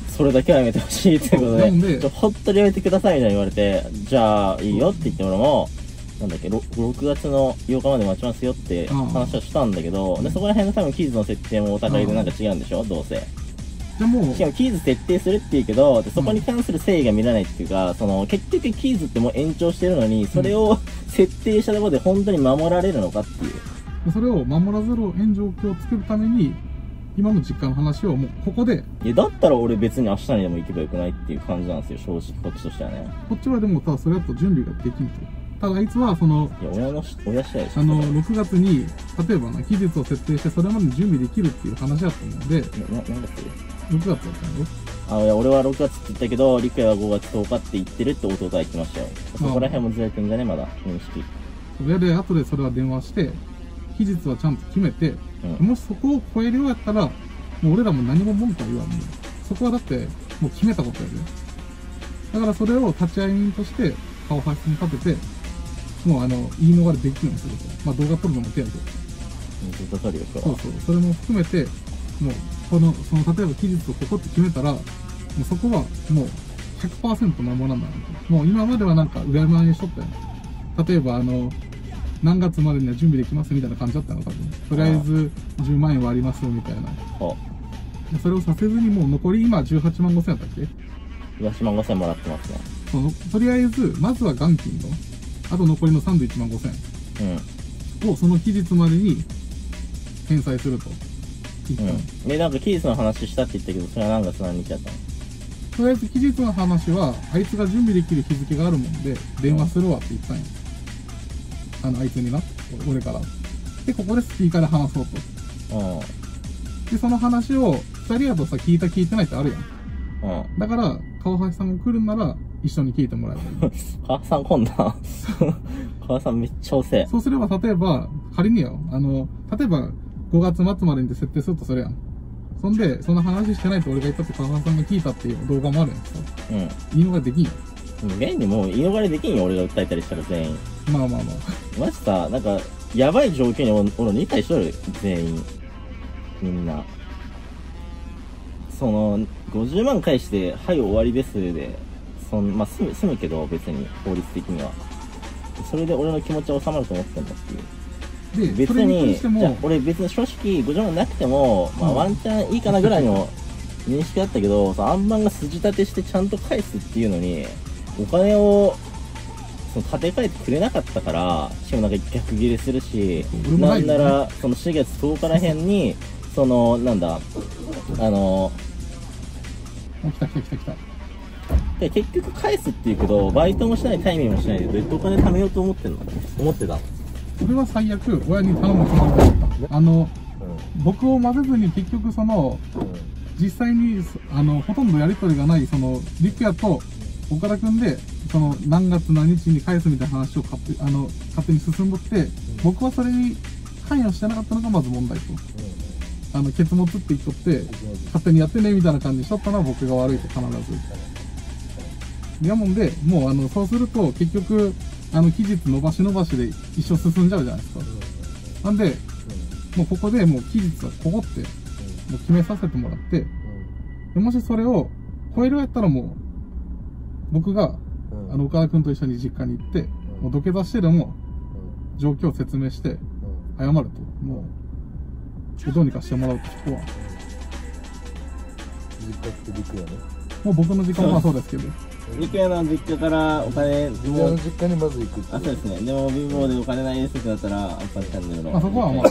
S1: それだけはやめてほしいっていうこと
S2: で
S1: で本当にやめてくださいみたいに言われてじゃあいいよって言って俺もなんだっけ 6, 6月の8日まで待ちますよって
S2: うん。
S1: 話はしたんだけど、でそこら辺の多分キーズの設定もお互いでなんか違うんでしょ、どうせ。
S2: でも
S1: しかもキーズ設定するって言うけどでそこに関する誠意が見らないっていうか、その結局キーズってもう延長してるのにそれを設定したところで本当に守られるのかっていう。
S2: それを守らざるを得ん状況を作るために今の実家の話をもうここで。
S1: いやだったら俺別に明日にでも行けばよくないっていう感じなんですよ正直こっちとしてはね。
S2: こっちはでもただそれだと準備ができんとただあいつはその
S1: いや親のし親次第でしょ
S2: あの
S1: それ
S2: 6月に例えばな期日を設定してそれまでに準備できるっていう話だったので6
S1: なななんだっけ？
S2: 月だったんだよ
S1: あいや俺は6月って言ったけど陸也は5月10日って言ってるって弟は言ってましたよ。そこら辺もずれてんじゃねまだ認識。
S2: それで後でそれは電話して期日はちゃんと決めて、
S1: うん。
S2: もしそこを超えるようやったらもう俺らも何も文句は言わんねそこはだってもう決めたことやで。だからそれを立ち会い人として顔発信立ててもうあの言い逃れできるようにするとまあ動画撮るのも手やけどそうそう、それも含めて、もう、この、その、例えば期日をここって決めたら、もうそこはもう100%守らないと。もう今まではなんか裏回りにしとったよ。例えばあの、何月までには準備できますみたいな感じだったの、多分。とりあえず10万円割りますみたいな。それをさせずにもう残り今18万5千円だったっけ？
S1: 東万5000もらってますね
S2: その、とりあえず、まずは元金の、あと残りの31万5千
S1: うん
S2: 円をその期日までに返済すると。
S1: うんでなんかキーズの話したって言ったけどそれは何月何日だったの？
S2: とりあえず期日の話は、あいつが準備できる日付があるもんで、電話するわって言ったんよ。あの、あいつにな、俺から。で、ここでスピーカーで話そうと。
S1: うん
S2: で、その話を、二人やとさ、聞いた聞いてないってあるやん。
S1: うん
S2: だから、川橋さんが来るんなら、一緒に聞いてもらえばいい。
S1: 母さん今度な 母さんめっちゃ遅え
S2: そうすれば、例えば、仮によ、あの、例えば、5月末までに設定するとするやん。そんで、その話してないと俺が言ったって川橋さんが聞いたっていう動画もあるやん。そう
S1: うん
S2: 言い逃れできんよ。
S1: 現にもう言い逃れできんよ俺が訴えたりしたら全員
S2: まあまあまあ。
S1: マジさなんかやばい状況にお俺理解しとる全員みんなその50万返して「はい終わりです」でそんまあ済む済むけど別に法律的には。それで俺の気持ちは収まると思ってたんだっていう。
S2: で、
S1: 別に
S2: に
S1: じゃ俺別に正直50万なくても、まあ、
S2: うん。
S1: ワンチャンいいかなぐらいの認識だったけどその暗盤が筋立てしてちゃんと返すっていうのにお金をその立て替えてくれなかったからしかもなんか逆ギレするしな
S2: 俺もな
S1: んならその4月10日らへんにそのなんだあの
S2: お来た来た来た来た。
S1: で結局返すっていうけどバイトもしないタイミングもしないでどうやってお金貯めようと思ってんの？思ってた？の
S2: 俺は最悪、親に頼むつもりだった。あの、僕を混ぜずに結局その、実際に、そあの、ほとんどやりとりがない、その、陸也と岡田くんで、その、何月何日に返すみたいな話を勝手、あの、勝手に進んどって、僕はそれに関与してなかったのがまず問題と。あの、結末って言っとって、勝手にやってね、みたいな感じにしとったのは僕が悪いと必ず。やもんで、もうあの、そうすると結局、あの、期日伸ばし伸ばしで一生進んじゃうじゃないですか。なんで、もうここでもう期日はここって、う決めさせてもらって、
S3: うん
S2: でもしそれを超えるやったらもう、僕が、
S3: うん
S2: あの、岡田くんと一緒に実家に行って、もう土下座してでも状況を説明して、
S3: うん
S2: 謝ると。もう、どうにかしてもらうと、そこは。
S3: 実家って陸やね
S2: もう僕の時間はそうですけど。
S4: 陸屋の実家からお金
S3: 陸
S4: も。う
S3: 屋の実家にまず行くって
S4: あそうですね。でも貧乏でお金ないですってなったらアンパンチャンネルの
S2: まあそこはま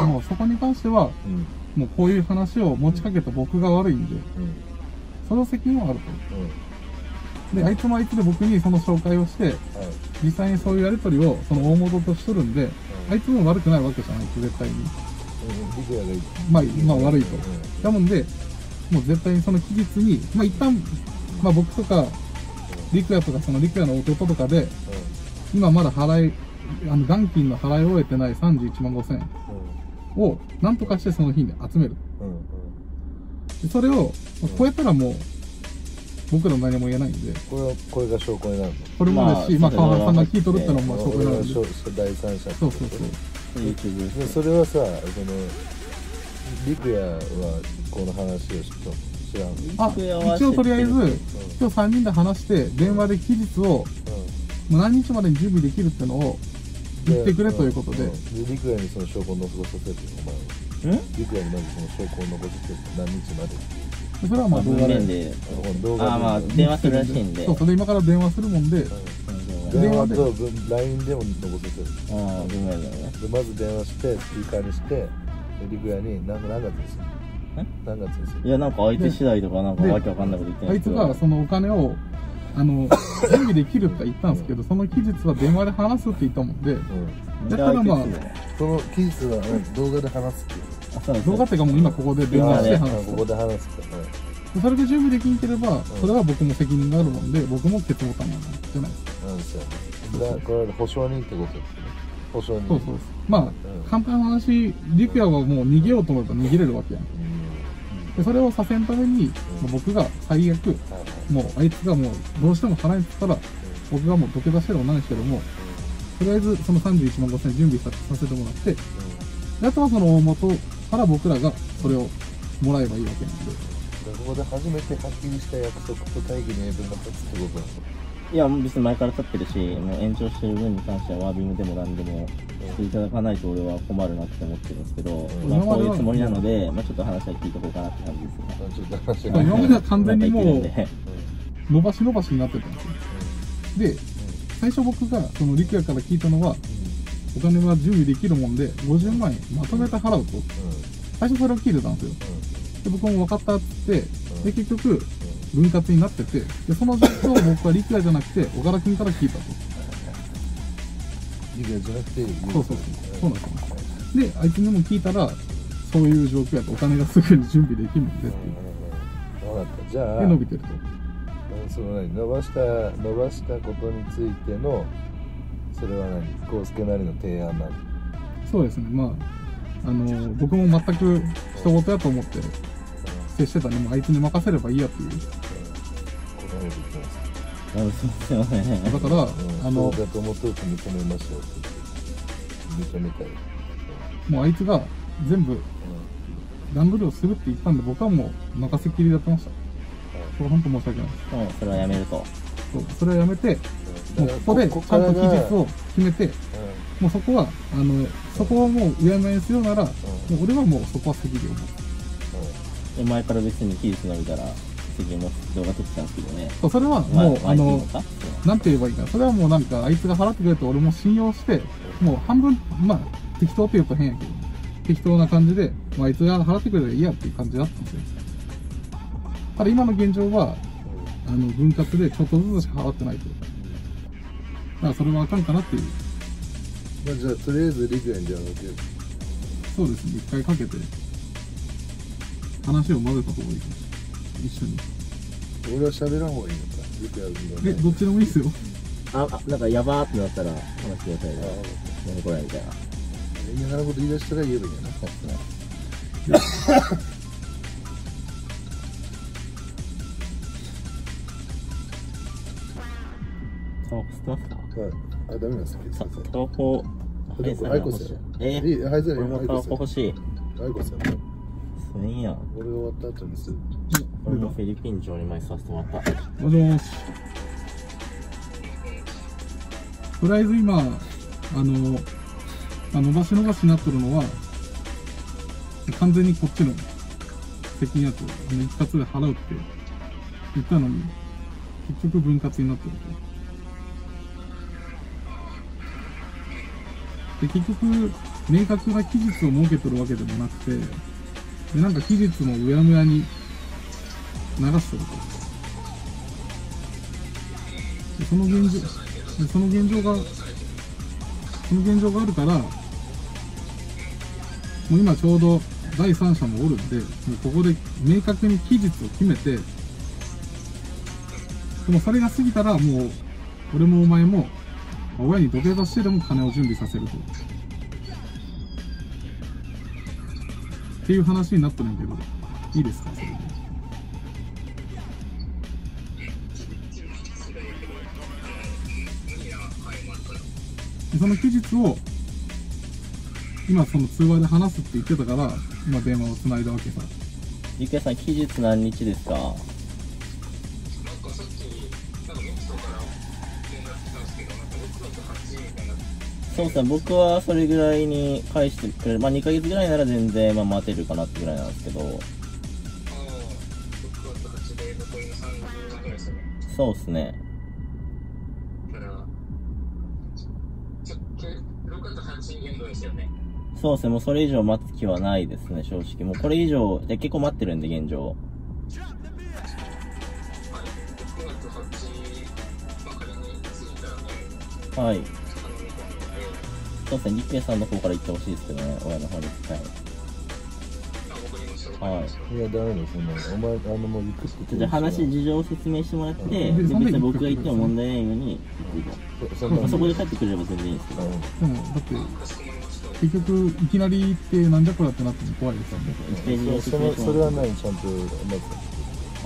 S2: あ、もうそこに関しては、
S3: うん。
S2: もうこういう話を持ちかけた僕が悪いんで、
S3: うん。
S2: その責任はあると。
S3: うん。
S2: で、あいつもあいつで僕にその紹介をして、
S3: はい。
S2: 実際にそういうやりとりをその大元としとるんで、あいつも悪くないわけじゃないと、絶対に。まあ、まあ悪いと。
S3: うん。
S2: だもんで、もう絶対にその期日に、まあ一旦、まあ僕とか、陸也とかその陸也の弟とかで、今まだ払い、あの、元金の払い終えてない31万5千円を、なんとかしてその日に集める。
S3: うんうん。
S2: でそれを、超えたらもう、僕ら何も言えないんで、
S3: これはこれが証拠になるの？
S2: これもですし、まあ、
S4: まあ
S2: 川原さんが聞いとるってのも、まあ、証拠になるんで。
S3: 証第三者
S2: そうそうそう。
S3: でそれはさその陸也はこの話を知ったの知らんの
S2: あ、
S4: 陸也は
S2: 一応とりあえず、今日3人で話して、電話で期日を、もう何日までに準備できるってのを言ってくれということで、
S3: ん。で陸也にその証拠を残させてるお前は
S4: ん？
S3: 陸也にまずその証拠を残させて何日まで
S2: でそれはまあ動
S4: 文
S2: 画で。
S3: 動画で。
S4: ああまあ電話するらしいんで。
S2: そう、それ今から電話するもんで、
S3: うん。電話と文 LINE でも残させる
S4: ああ文面だよね。
S3: でまず電話してスピーカーにしてで陸也に何何月です何月です
S4: いやなんか相手次第とかなんか
S2: で
S4: わけわかんないこと言って
S2: あいつがそのお金を、あの、準備できるって言ったんですけど、その期日は電話で話すって言ったもんで、
S3: うん。
S2: だからまあ
S3: その期日はうん動画で話すっていう
S2: 動画っていうかもう今ここで電話して話す。
S3: あここで話すってはい
S2: でそれで準備できんければ、それは僕も責任があるもんで、僕もケツボタンなんじゃないですか。
S3: なんですよだこれ保証人ってことですね。保証人。
S2: そうそう。まあ、簡単な話、陸也はもう逃げようと思えば逃げれるわけやん。
S3: うん
S2: で、それをさせんために、もう僕が最悪、もうあいつがもうどうしても払えてたら、僕がもう土下座してるも何してるも、とりあえずその31万5千円準備ささせてもらって、であとはその大元から僕らがそれをもらえばいいわけなんで。
S3: でここで初めてはっきりした約束と大義の英文が立つってことなの
S4: いや別に前から立ってるしもう延長してる分に関してはワービングでも何でもしていただかないと俺は困るなって思ってるんですけど、
S3: うん。
S4: まあこういうつもりなので、まあ、ちょっと話は聞いておこうかなって感じですね
S2: 今までは完全にもう伸ばし伸ばしになってたんですよ。で、最初僕がその陸也から聞いたのは、お金は準備できるもんで、50万円まとめて払うと。最初それを聞いてたんですよ。で、僕も分かったって、で、結局、分割になってて、で、その状況を僕は陸也じゃなくて、岡田君から聞いたと。
S3: 理解じゃなくて
S2: そうそうそう。そうなんですよ。で、あいつにも聞いたら、そういう状況やとお金がすぐに準備できるんでって言
S3: 分かったじゃあ
S2: って伸びてると。
S3: その何伸ばした伸ばしたことについてのそれは何？康介なりの提案なの？
S2: そうですね。まあ、あの、僕も全く人事やと思って接してたんで、もうあいつに任せればいいやっていう。
S4: あのすいません。
S2: だから、
S3: うん
S2: あの
S3: そう、だと思ってると認めましょうって認めたい、
S2: もうあいつが全部段取りをするって言ったんで、僕はもう任せっきりでやってました。これ本当申し訳ないです。
S4: もうそれはやめると。
S2: そうそれをやめて、
S3: うん。
S2: もうここでちゃんと期日を決めて、もうそこは、あの、そこをもううやむやにするなら、もう俺はもうそこは責任を持つ。
S4: で前から別に期日伸びたら責任も動画撮ってたんですけどね
S2: そうそれはもう、あの、なんて言えばいいか。それはもうなんか、あいつが払ってくれて俺も信用して、もう半分、まあ、適当って言うと変やけど、適当な感じで、まあ、あいつが払ってくれたらいいやっていう感じだったんですよ。ただ今の現状は、あの、分割でちょっとずつしか払ってないと。だからそれはあかんかなっていう。
S3: まあ、じゃあとりあえずリクエンじゃなくて
S2: そうですね、一回かけて、話を混ぜた方がいいかもしれない。一緒に。
S3: 俺は喋らん方がいいのかリクエンの
S2: え、どっちでもいいですよ。
S4: ああなんかやばーってなったら話してくださいね。何これみたいな。
S3: 嫌なこと言い出したら言えばいいんやな
S4: そうですねタバコ吸ってますか
S3: はい。あダメなんですか
S4: え
S3: アイコスや
S4: え
S3: いい。はい
S4: タバコ欲しい。
S3: アイコスや
S4: 吸それい。いやん。
S3: 俺が終わった後にする
S4: 俺もフィリピン上に前させてもらった。
S2: もしもし。とりあえず今、あの、あ、伸ばし伸ばしになっとるのは、完全にこっちの責任やと、あの一括で払うって言ったのに、結局分割になってると。で、結局、明確な期日を設けとるわけでもなくて、で、なんか期日もうやむやに流しとると。でその現状、その現状が、その現状があるから、もう今ちょうど第三者もおるんで、もうここで明確に期日を決めて、でもそれが過ぎたらもう、俺もお前も、親に土下座してでも金を準備させると。っていう話になったんだけど、いいですか？それで。でその期日を、今その通話で話すって言ってたから、今電話を繋いだわけさ。
S4: ゆきやさん、期日何日ですか？そうですね、僕はそれぐらいに返してくれる。まあ2ヶ月ぐらいなら全然、まあ待てるかなってぐらいなんですけど。そうですね。そうですね、もうそれ以上待つ気はないですね、正直。もうこれ以上、で結構待ってるんで、現状。はい。そうですね、リッケさんの方から言ってほしいですけどね、親の方に。はい。はい。
S3: いやダメだそんなのお前あのもう行くって
S4: じゃあ話、事情を説明してもらって、で
S2: で
S4: 別
S2: に
S4: に僕が言っても問題ないように
S3: そ
S4: こで帰ってくれれば全然いいんですけど。
S2: でも、だって、結局、いきなりってなんじゃこらってなっても怖いですよね。
S3: それ。それは何ちゃんとまず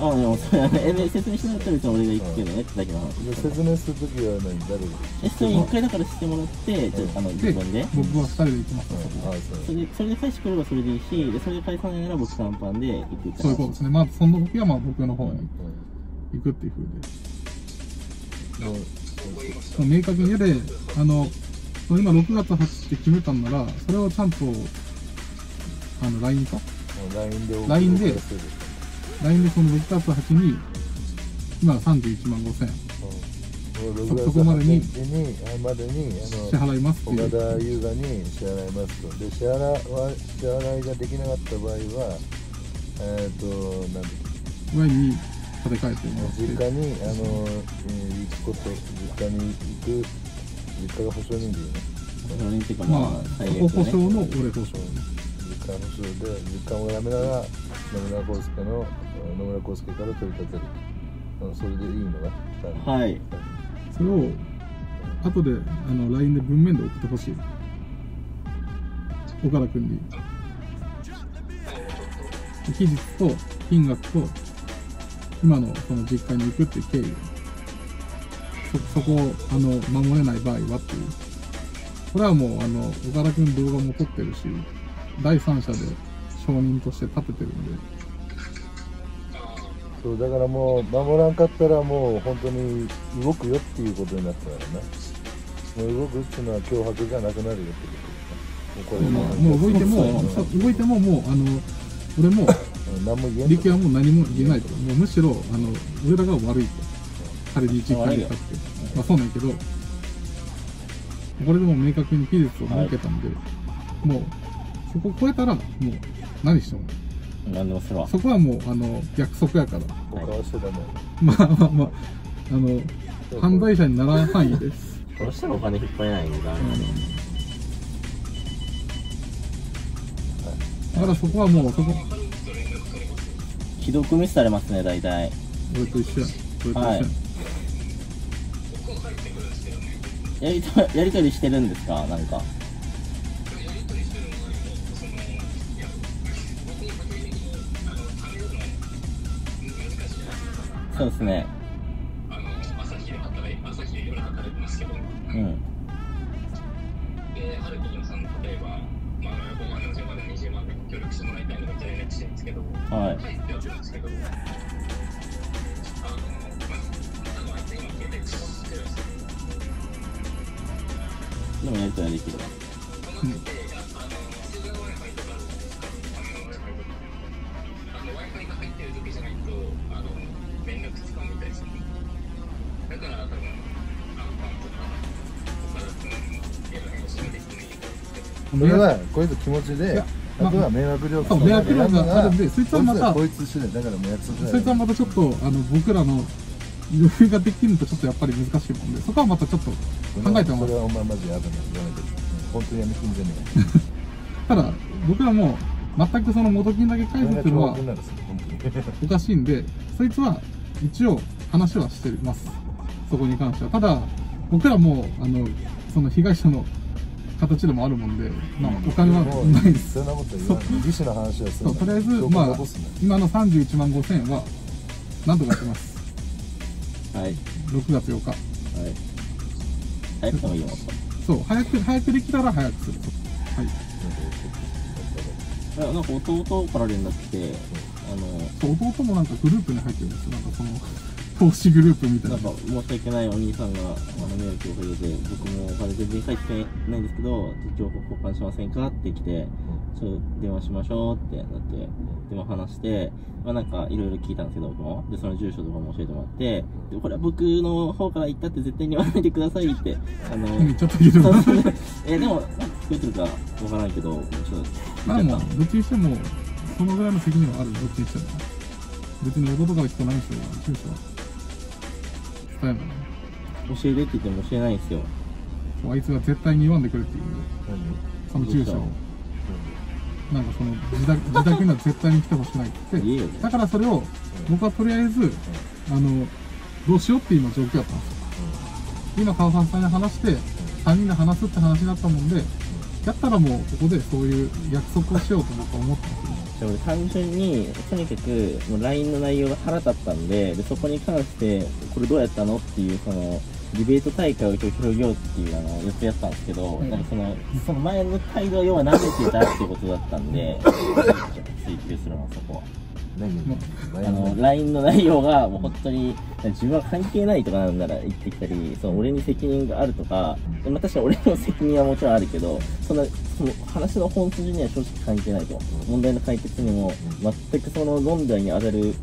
S4: あ、でもそれはね、え説明しなかったら別に俺が行くけどねってだけの話。
S3: 説明するときは何誰が
S4: え、それ一回だからしてもらって、じゃあ、の、自分で。、
S2: 僕は二人で行きますから、そこ
S3: ああそ
S4: れで、それで返してくればそれでいいし、で、それで返さないなら僕短パンで行く
S2: そういうことですね。まあ、その時はまあ僕の方に行くっていう風で。
S3: んもう
S2: もう明確に嫌で、あの、その今6月8って決めたんなら、それをちゃんと、あの、LINE か
S3: ？LINE で
S2: LINE ででその6月8に、今31万5千円
S3: うんもう6月
S2: そこまでに
S3: 8日にあまでにあの
S2: 支払いますっていう。
S3: 岡田優雅に支払いますと。で、支払わ支払いができなかった場合は、えっ、と、なんだっ
S2: 親に立て替えてもら
S3: け、
S2: って。
S3: 実家に、あの、えー行くこと、実家に行く、実家が保証人でいいね。
S4: それっていうかまあ
S2: まあ、、
S4: 最
S2: そこ保。証の俺保証。
S3: 実家保証で、実家もやめなら、野村康介の、野村康介から取り立てる。うんそれでいいのが、
S4: はい。
S2: それを、後で、あの、LINE で文面で送ってほしい。岡田君に。期日と、金額と、今のその実家に行くっていう経緯を。そ、そこを、あの、守れない場合はっていう。これはもう、あの、岡田君動画も撮ってるし、第三者で証人として立ててるんで、
S3: そう、だからもう、守らんかったらもう、本当に動くよっていうことになったからね。もう動くっていうのは脅迫じゃなくなるよってことですね。もうこれ
S2: もう動いても、動いてももう、あの、俺も、
S3: う ん何も言えん
S2: 力はもう何も言えないと。もうむしろ、あの、俺らが悪いと。仮に実家に立って。まあそうなんやけど、これでもう明確に期日を設けたんで、もう、そこ超えたら、もう、何しても。
S4: なんでもするわ。
S2: そこはもう、あの、約束やから。
S3: 他はしちゃダメ
S2: まあまあまあ、あの、犯罪者にならん範囲です。
S4: どうしてもお金引っ張れないんでダメなんで。
S2: だからそこはもう、そこ、
S4: 既読ミスされますね、大体。
S2: 俺と一緒や。俺と一緒や。
S4: はいやりと、やりとりしてるんですか？なんか。そうですね。うん。
S3: こいつ気持ち
S2: い
S3: で
S2: や
S3: あとは迷惑料
S2: そう迷惑料があるんでそいつはまた
S3: こいつ次第だからもう約束
S2: そいつはまたちょっと、あの、僕らの余裕ができるのとちょっとやっぱり難しいもんで、そこはまたちょっと考えてます
S3: それ。はお前マジやだなやめて本当にやめてんじゃね
S2: ただ、僕らも全くその元金だけ
S3: え
S2: 返すっていうのはおかしいんで、そいつは一応話はしてます。そこに関しては。ただ、僕らも、あの、その被害者の形でもあるもんで、まあ、お金はないです。
S3: そんなこと言わない利子の話はする
S2: そう、とりあえず、まあ今の31万5千円は、なんとかやってます。
S1: はい。
S2: 6月8日。
S1: はい。早くてもいいよ、
S2: そう、早く、早くできたら早くすると。はい。
S1: なんか弟から連絡来て、あの、
S2: そう弟もなんかグループに入ってるんですよ。なんかその、投資グループみたいなん
S1: なか申し訳ないお兄さんがあの迷惑をかけて僕もお金全然返ってないんですけど情報交換しませんかって来てちょっと電話しましょうってなって電話話してまあなんかいろいろ聞いたんですけど僕もでその住所とかも教えてもらってでこれは僕の方から言ったって絶対に言わないでくださいって あの
S2: うんちょっと言う
S1: そう
S2: と。
S1: えでもなんか聞こえてるかわからないけどちょっと
S2: まあもうどっちにしても、そのぐらいの責任はある、どっちにしても。別に弟が人何しようが、住所は。伝えない。
S1: た教えてって言っても教えないんですよ。
S2: あいつが絶対に言わんでくれっていう、その住所。を。なんかその自宅、自宅には絶対に来てほしくないって。言って、
S1: 言えよ
S2: だからそれを、僕はとりあえず、あの、どうしようっていう今状況だったんですよ。今川沢さんに話して、3人で話すって話になったもんで、やったらもうここでそういう約束をしようと僕は思ったんですよ。
S1: でも単純に、とにかく、もう LINE の内容が腹立ったんで、で、そこに関して、これどうやったのっていう、その、ディベート大会を今日広げようっていう、あの、やつやったんですけど、
S2: うん
S1: なんかその、その前の態度は要は舐めてたっていうことだったんで、追求するのはそこは。
S3: 何
S1: あの、LINE の内容が、もう本当に、自分は関係ないとかなんなら言ってきたり、その俺に責任があるとか、でまあ、確かに俺の責任はもちろんあるけど、そんな、その話の本筋には正直関係ないと。問題の解決にも、全くその論題に当たる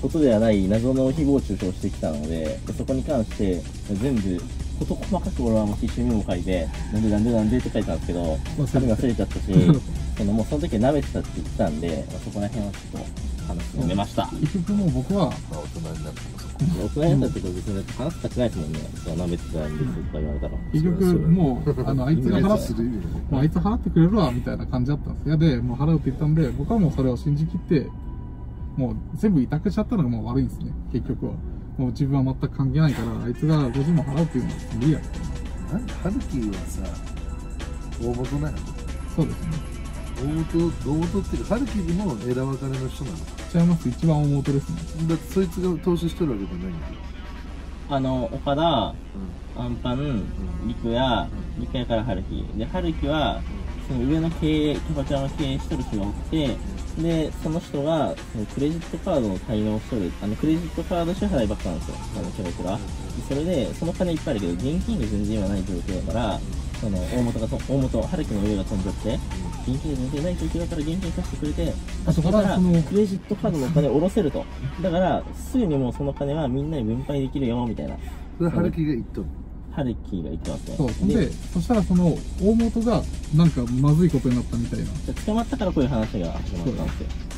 S1: ことではない謎の誹謗中傷をしてきたので、でそこに関して、全部、事細かく俺はもう必死にメモ書いて、なんでなんでなんでって書いたんですけど、多分忘れちゃったし、そのもうその時は舐めてたって言ってたんで、まあそこら辺はちょっと話をめました。
S2: 結局もう僕は、
S3: まあ大人になって
S1: 大人になったって別に話す価値ないですもんね。そう舐めてたんですとか言われたら。
S2: 結局もう、あの、あいつが払って、
S3: す
S2: もうあいつ払ってくれるわ、みたいな感じだったんです。いやで、もう払うって言ったんで、僕はもうそれを信じきって、もう全部委託しちゃったのがもう悪いんですね、結局は。もう自分は全く関係ないから、あいつが50万払うっていうのは無理やって。
S3: なんでハルキーはさ大元なの？
S2: そうですね。
S3: 大元大元っていうかハルキーも枝分かれの人なの？
S2: 違います、一番大元ですね。
S3: だってそいつが投資してるわけじゃないんだよ。
S1: あの、岡田、アンパン、リクヤ、リクヤからハルキ。で、ハルキは、その上の経営、キャバクラの経営しとる人がおって、で、その人が、そのクレジットカードの滞納をしとる、あの、クレジットカード支払いばっかなんですよ、あの、キャバクラ。でそれで、その金いっぱいあるけど、現金が全然今ない状況だから、その、大元がと、大元、ハルキの上が飛んじゃって、現金が全然ない状況だから現金貸してくれて、
S2: あそこからその
S1: クレジットカードのお金を下ろせると。だから、すぐにもうその金はみんなに分配できるよ、みたいな。
S3: それハルキーが言っとる
S1: ハルキーが言ってますね。
S2: そう。で、そしたらその、大元が、なんかまずいことになったみたいな。
S1: じゃあ捕まったからこういう話が始まったんですよ。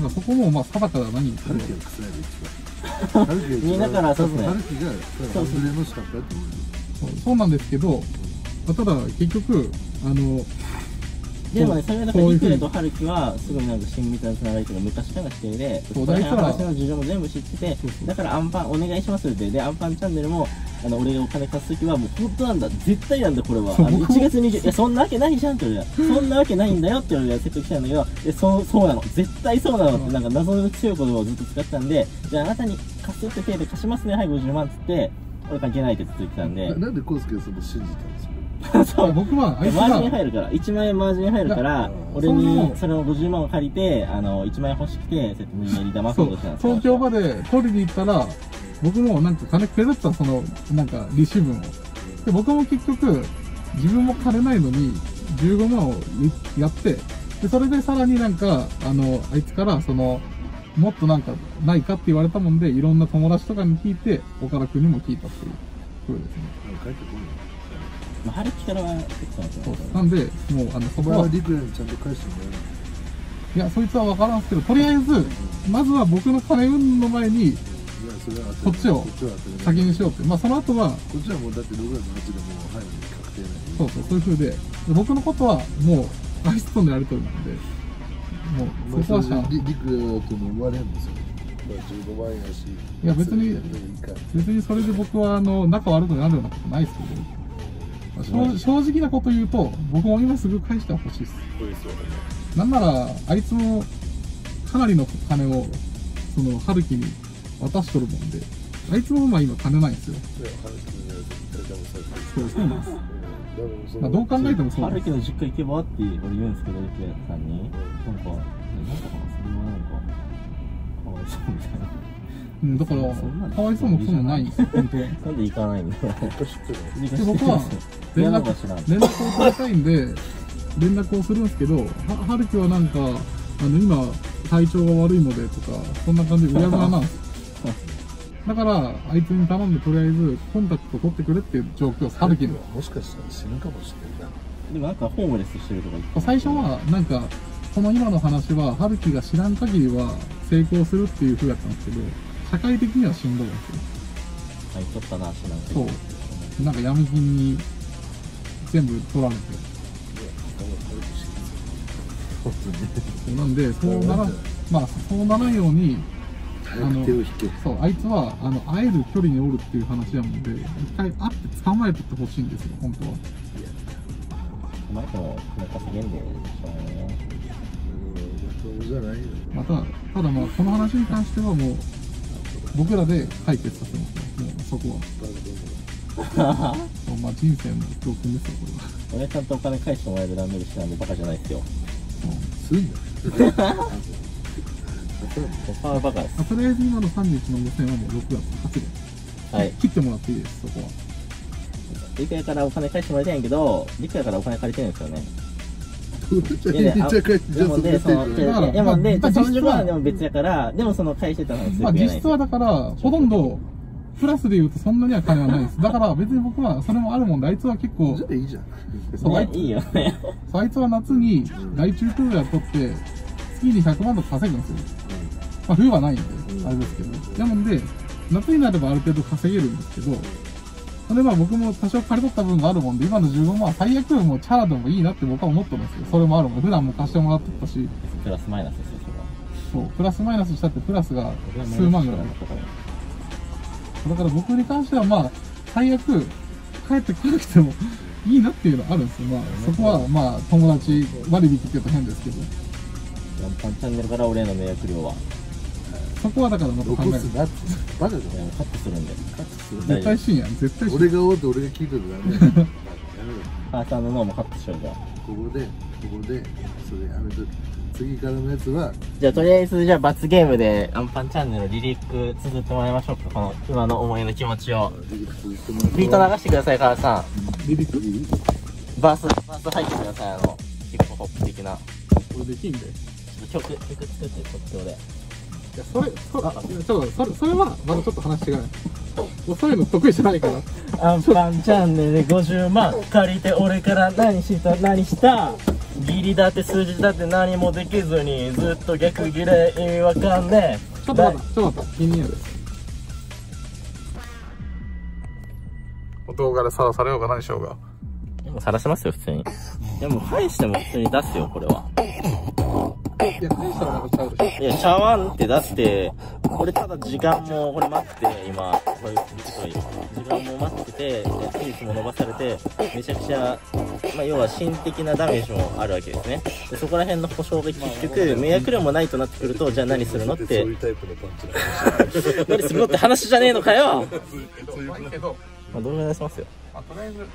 S2: なんかそこも、まあ、定かではないんですけど
S3: ハルキーが臭いで一番ハルキーが一番
S1: みんなからそうっすね
S3: 多分ハルキーが
S1: そう
S3: 外れの仕方だと思うよ
S2: そうそうなんですけど、まあただ、結局、あの、
S1: でもね、それはだから、リクレとハルキは、すごいなんか親密なつながりとか昔からしてで、
S2: そう
S1: こら辺
S2: だから
S1: 話の事情も全部知っててだからアンパンお願いしますって、で、アンパンチャンネルも、あの、俺がお金貸すときは、もう本当なんだ、絶対なんだ、これは。あの
S2: そう僕も。
S1: 1月20、いや、そんなわけないじゃんって言われた。そんなわけないんだよって言われて説得したんだけど、で、そう、そうなの。絶対そうなのって、なんか謎の強い言葉をずっと使ってたんで、じゃああなたに貸すって手で貸しますね、はい、50万っつって、俺関係ないってずっと言ってたんで、
S3: ななんでコウスケがそれ信じたんですか？
S1: そう。
S2: 僕はあいつ
S1: マージン
S2: が。
S1: 入るから1万円マージン入るから俺にそれを50万を借りてあの1万円欲しくてそうやって無理やり騙
S2: そ
S1: そううとしたんですよ。
S2: 東京まで取りに行ったら僕もなんか金くれるってたそのなんか利子分を。で僕も結局自分も金ないのに15万をやってでそれでさらになんかあのあいつからそのもっとなんかないかって言われたもんでいろんな友達とかに聞いて岡田君にも聞いたっていう風ですね。
S3: 帰ってこ
S1: まあ春樹からは結構なんですよ
S2: なんでもうあのそこは
S3: リクエにちゃんと返してもら
S2: いやそいつは分からんすけどとりあえずまずは僕の金運の前に
S3: える。いや、それは
S2: こっちを先にしようってまあその後は
S3: こっちはもうだって6月の8でもう入るに確定ない。
S2: そうそう、そういう風で、で僕のことはもう、アイスとのやりとりなんで、も
S3: まあ
S2: う、そこはしゃあ
S3: それでリクエとも思われんですよ。まあ15万円やし。
S2: いや別に別にそれで僕は、あの、仲悪くなるようなことないですけど、まあ正正直なこと言うと、僕も今すぐ返してほしいです。なんなら、あいつも、かなりの金を、その、春樹に渡しとるもんで、あいつもまあ今金ないんですよ。
S3: そう
S2: そう、なんです。まあ、どう考えてもそうなんです。
S1: 春樹の実家行けばって俺言うんですけどリクエさんになんかなんだかなそれはなんかかわいそうみたいな
S2: うん、だから、かわいそうもクソもない。んですよ、本当。は。
S1: なんで行かないんだよ
S3: 結果知ってる
S2: で僕は 連絡
S1: 連絡
S2: を取りたいんで連絡をするんですけどは春樹はなんかあの今体調が悪いのでとかそんな感じでうやむやなんです。だからあいつに頼んでとりあえずコンタクト取ってくれっていう状況です春樹の。
S3: もしかしたら死ぬかもしれんな。
S1: でもなんかホームレスしてるとか言って。
S2: 最初はなんかこの今の話は春樹が知らん限りは成功するっていう風だったんですけど社会的にはしんどいんですよ
S1: 入ったなしなんか
S2: そうなんか闇金に全部取られて
S3: 本当に。
S2: なんで、そうなら、まあ、そうならんように、
S3: 早く手を引け。
S2: そう、あいつは、あの、会える距離におるっていう話なので、一回会って捕まえてってほしいんですよ、本当は。
S1: お前とも金稼げんでしょうがないね
S3: そうじゃないよ。
S2: また、ただまあ、この話に関してはもう、僕らで解決させます。ね、もうそこは。そうまあ、人生の教訓ですよ、これは。
S1: 俺ちゃんとお金返してもらえるランドルしてなん。でバカじゃないですよ
S3: すんだよ。
S1: パワーバカです
S2: あとりあえず今の31の5000はもう6月8で、
S1: はい。
S2: 切ってもらっていいです、そこは。
S1: リクヤからお金返してもらいたいんやけどリクヤからお金借りてるんですよねいやいや
S3: じゃあ帰って、じゃあそれ
S1: でもで、その、
S3: で
S1: いいやまあで、
S2: まあ
S1: その15
S2: 実質は
S1: はでも別やから、でもその返してたのにす
S2: まあ、実質はだから、ほとんど、プラスで言うとそんなには金はないです。だから別に僕は、それもあるもんで、あいつは結構
S3: じゃ、あいいじゃん。
S2: そう、あい
S1: ね、いいよね。
S2: あいつは夏に外注クルーラー取って、月に100万とか稼ぐんですよ。まあ冬はないんで、あれですけど。なので、夏になればある程度稼げるんですけど、それは僕も多少借り取った分があるもんで、今の15万は最悪もうチャラでもいいなって僕は思ってるんですよ。それもあるもん。普段も貸してもらってたし、
S1: プラスマイナスですよ、それは。
S2: そう、プラスマイナスしたってプラスが数万ぐらい。だから僕に関してはまあ、最悪、帰ってこなくてもいいなっていうのはあるんですよ。まあ、そこはまあ、友達割引って言うと変ですけど、
S1: パンチャンネルから俺への迷惑料は、
S2: そこはだからまた考える。
S3: な。バカじゃん。
S1: いやカットするんで。
S3: カットする
S2: 絶対深夜、絶対深
S3: 俺
S2: 夜。
S3: がおって俺が聞いてるとダメだ。
S1: 母さんの脳もカットしようじゃあ。
S3: ここで、ここで、それやめとけ。次からのやつは、
S1: じゃあとりあえずじゃあ罰ゲームでアンパンチャンネルのリリック綴ってもらいましょうか。この今の思いの気持ちを。
S3: リリック言ってもらって
S1: ビート流してください、母さ
S2: リリック？
S1: バース、バース入ってください、あの、ヒップホップ的な。
S2: これできんで。い
S1: 曲、曲作って、即興で。
S2: や、それ、そ、あ、いやちょっと、それ、それは、まだちょっと話違う。もうそういうの得意じゃないから。
S1: アンパンチャンネルで50万借りて俺から何した？何したギリだって数字だって何もできずにずっと逆ギレ意味わかんねえ
S2: ちょっと待った、ちょっと待った。気になる。動画でさらされようが何しようが。
S1: でも晒せますよ普通にでも返しても普通に出すよこれはい
S2: や、ちゃうでしょ。
S1: いや茶碗ってだってこれただ時間もこれ待って今これ時間も待っててで期日も伸ばされてめちゃくちゃまあ要は心的なダメージもあるわけですね。でそこら辺の保証が結局迷惑料もないとなってくるとじゃあ何するのって
S3: そういうタイプのパンチだ。
S1: 何するのって話じゃねえのかよ。
S2: そういうけど、
S1: まあ動画出しますよ。
S2: まあ、とりあえず、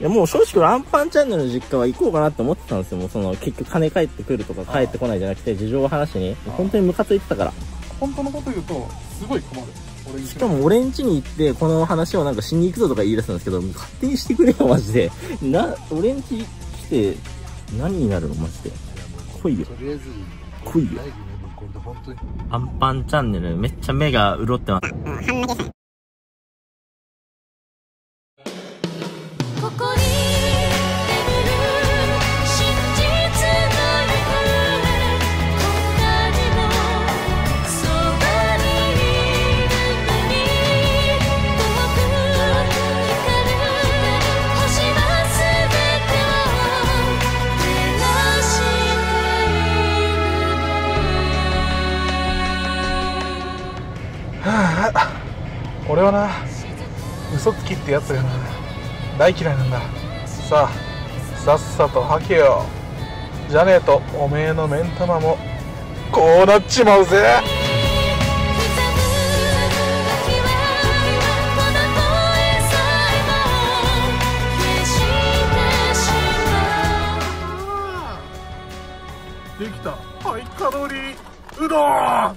S4: いやもう正直俺アンパンチャンネルの実家は行こうかなって思ってたんですよ。もうその結局金返ってくるとか返ってこないじゃなくて事情を話しに。本当にムカついてたから。
S2: 本当のこと言うとすごい困る俺に
S4: しかも俺ん家に行ってこの話をなんかしに行くぞとか言い出したんですけど、勝手にしてくれよマジで。な、俺ん家来て何になるの？マジで。来いよ。
S3: とりあえず
S4: 来いよ。
S1: アンパンチャンネルめっちゃ目が潤ってます。
S2: 俺はな嘘つきってやつがな大嫌いなんだ。さあさっさと吐けよ。じゃねえとおめえの目ん玉もこうなっちまうぜ。できた。ハイカロリー。うどん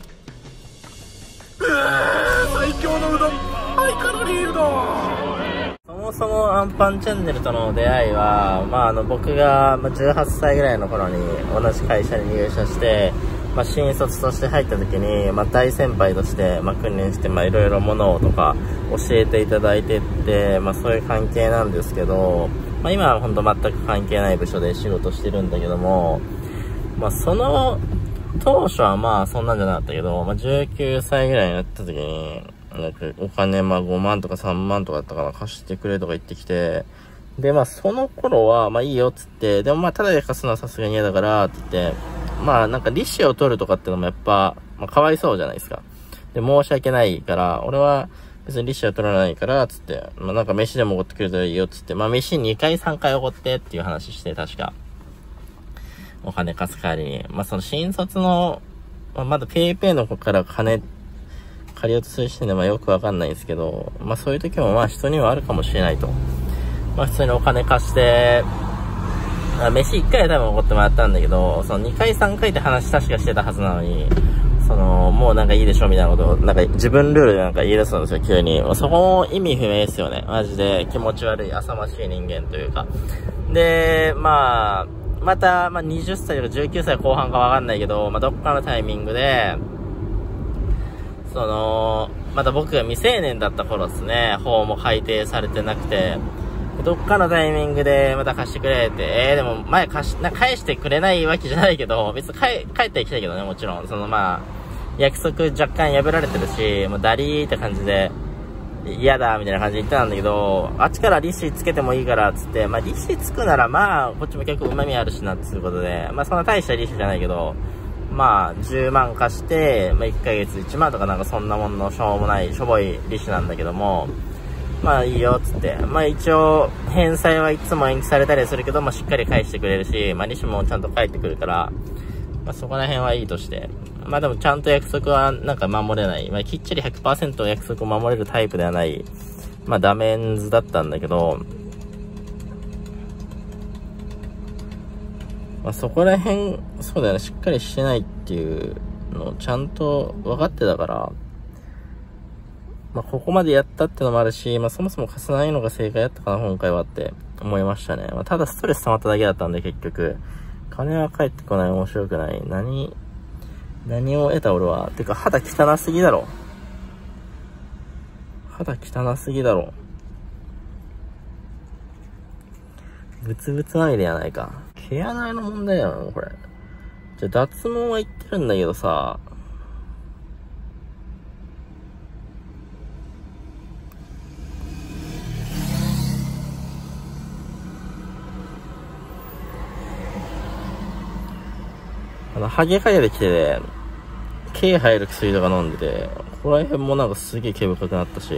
S2: 最強のうどん。ハイカロリーうどん。
S1: そもそもアンパンチャンネルとの出会いは、まあ、あの僕が18歳ぐらいの頃に同じ会社に入社して、まあ、新卒として入った時に、まあ、大先輩として、まあ、訓練して、まあ、いろいろものをとか教えていただいてって、まあ、そういう関係なんですけど、まあ、今は本当全く関係ない部署で仕事してるんだけども、まあ、その当初はまあそんなんじゃなかったけど、まあ、19歳ぐらいになった時に、なんかお金まあ5万とか3万とかだったから貸してくれとか言ってきて、でまあその頃はまあいいよっつって、でもまあただで貸すのはさすがに嫌だからって言って、まあなんか利子を取るとかってのもやっぱ、まあかわいそうじゃないですか。で、申し訳ないから、俺は別に利子は取らないから、つって、まあなんか飯でもおごってくれたらいいよっつって、まあ飯2回3回おごってっていう話して、確か。お金貸す代わりに。まあ、その新卒の、まあ、まだ PayPay の子から金借りようとする時点でまあよくわかんないんですけど、まあそういう時もまあ人にはあるかもしれないと。まあ普通にお金貸して、あ飯1回は多分おごってもらったんだけど、その2回3回って話確かしてたはずなのに、その、もうなんかいいでしょみたいなことを、なんか自分ルールでなんか言い出すんですよ、急に。そこも意味不明ですよね。マジで気持ち悪い、浅ましい人間というか。で、まあ、また、まあ、20歳とか19歳後半かわかんないけど、まあ、どっかのタイミングで、その、また僕が未成年だった頃ですね、法も改定されてなくて、どっかのタイミングでまた貸してくれって、えー、でも前貸し、な返してくれないわけじゃないけど、別に帰帰ってきたけどね、もちろん。そのまあ、約束若干破られてるし、もうダリーって感じで、嫌だ、みたいな感じで言ってたんだけど、あっちから利子つけてもいいから、つって、まあ利子つくならまあ、こっちも結構旨味あるしな、つうことで、まあそんな大した利子じゃないけど、まあ、10万貸して、まあ1ヶ月1万とかなんかそんなもんのしょうもない、しょぼい利子なんだけども、まあいいよ、つって。まあ一応、返済はいつも延期されたりするけど、まあしっかり返してくれるし、まあ利子もちゃんと返ってくるから、まあそこら辺はいいとして。まあでもちゃんと約束はなんか守れない。まあきっちり100%約束を守れるタイプではない、まあダメンズだったんだけど、まあそこら辺、そうだよね、しっかりしてないっていうのをちゃんと分かってたから、まあここまでやったってのもあるし、まあそもそも貸さないのが正解だったかな、今回はって思いましたね。まあただストレス溜まっただけだったんで結局、金は返ってこない、面白くない。何、何を得た俺は？てか肌汚すぎだろ。肌汚すぎだろ。ブツブツまみれやないか。毛穴の問題やろ、これ。じゃ、脱毛は言ってるんだけどさ、あの、ハゲかけてきてね、毛生える薬とか飲んでて、ここら辺もなんかすげえ毛深くなったし、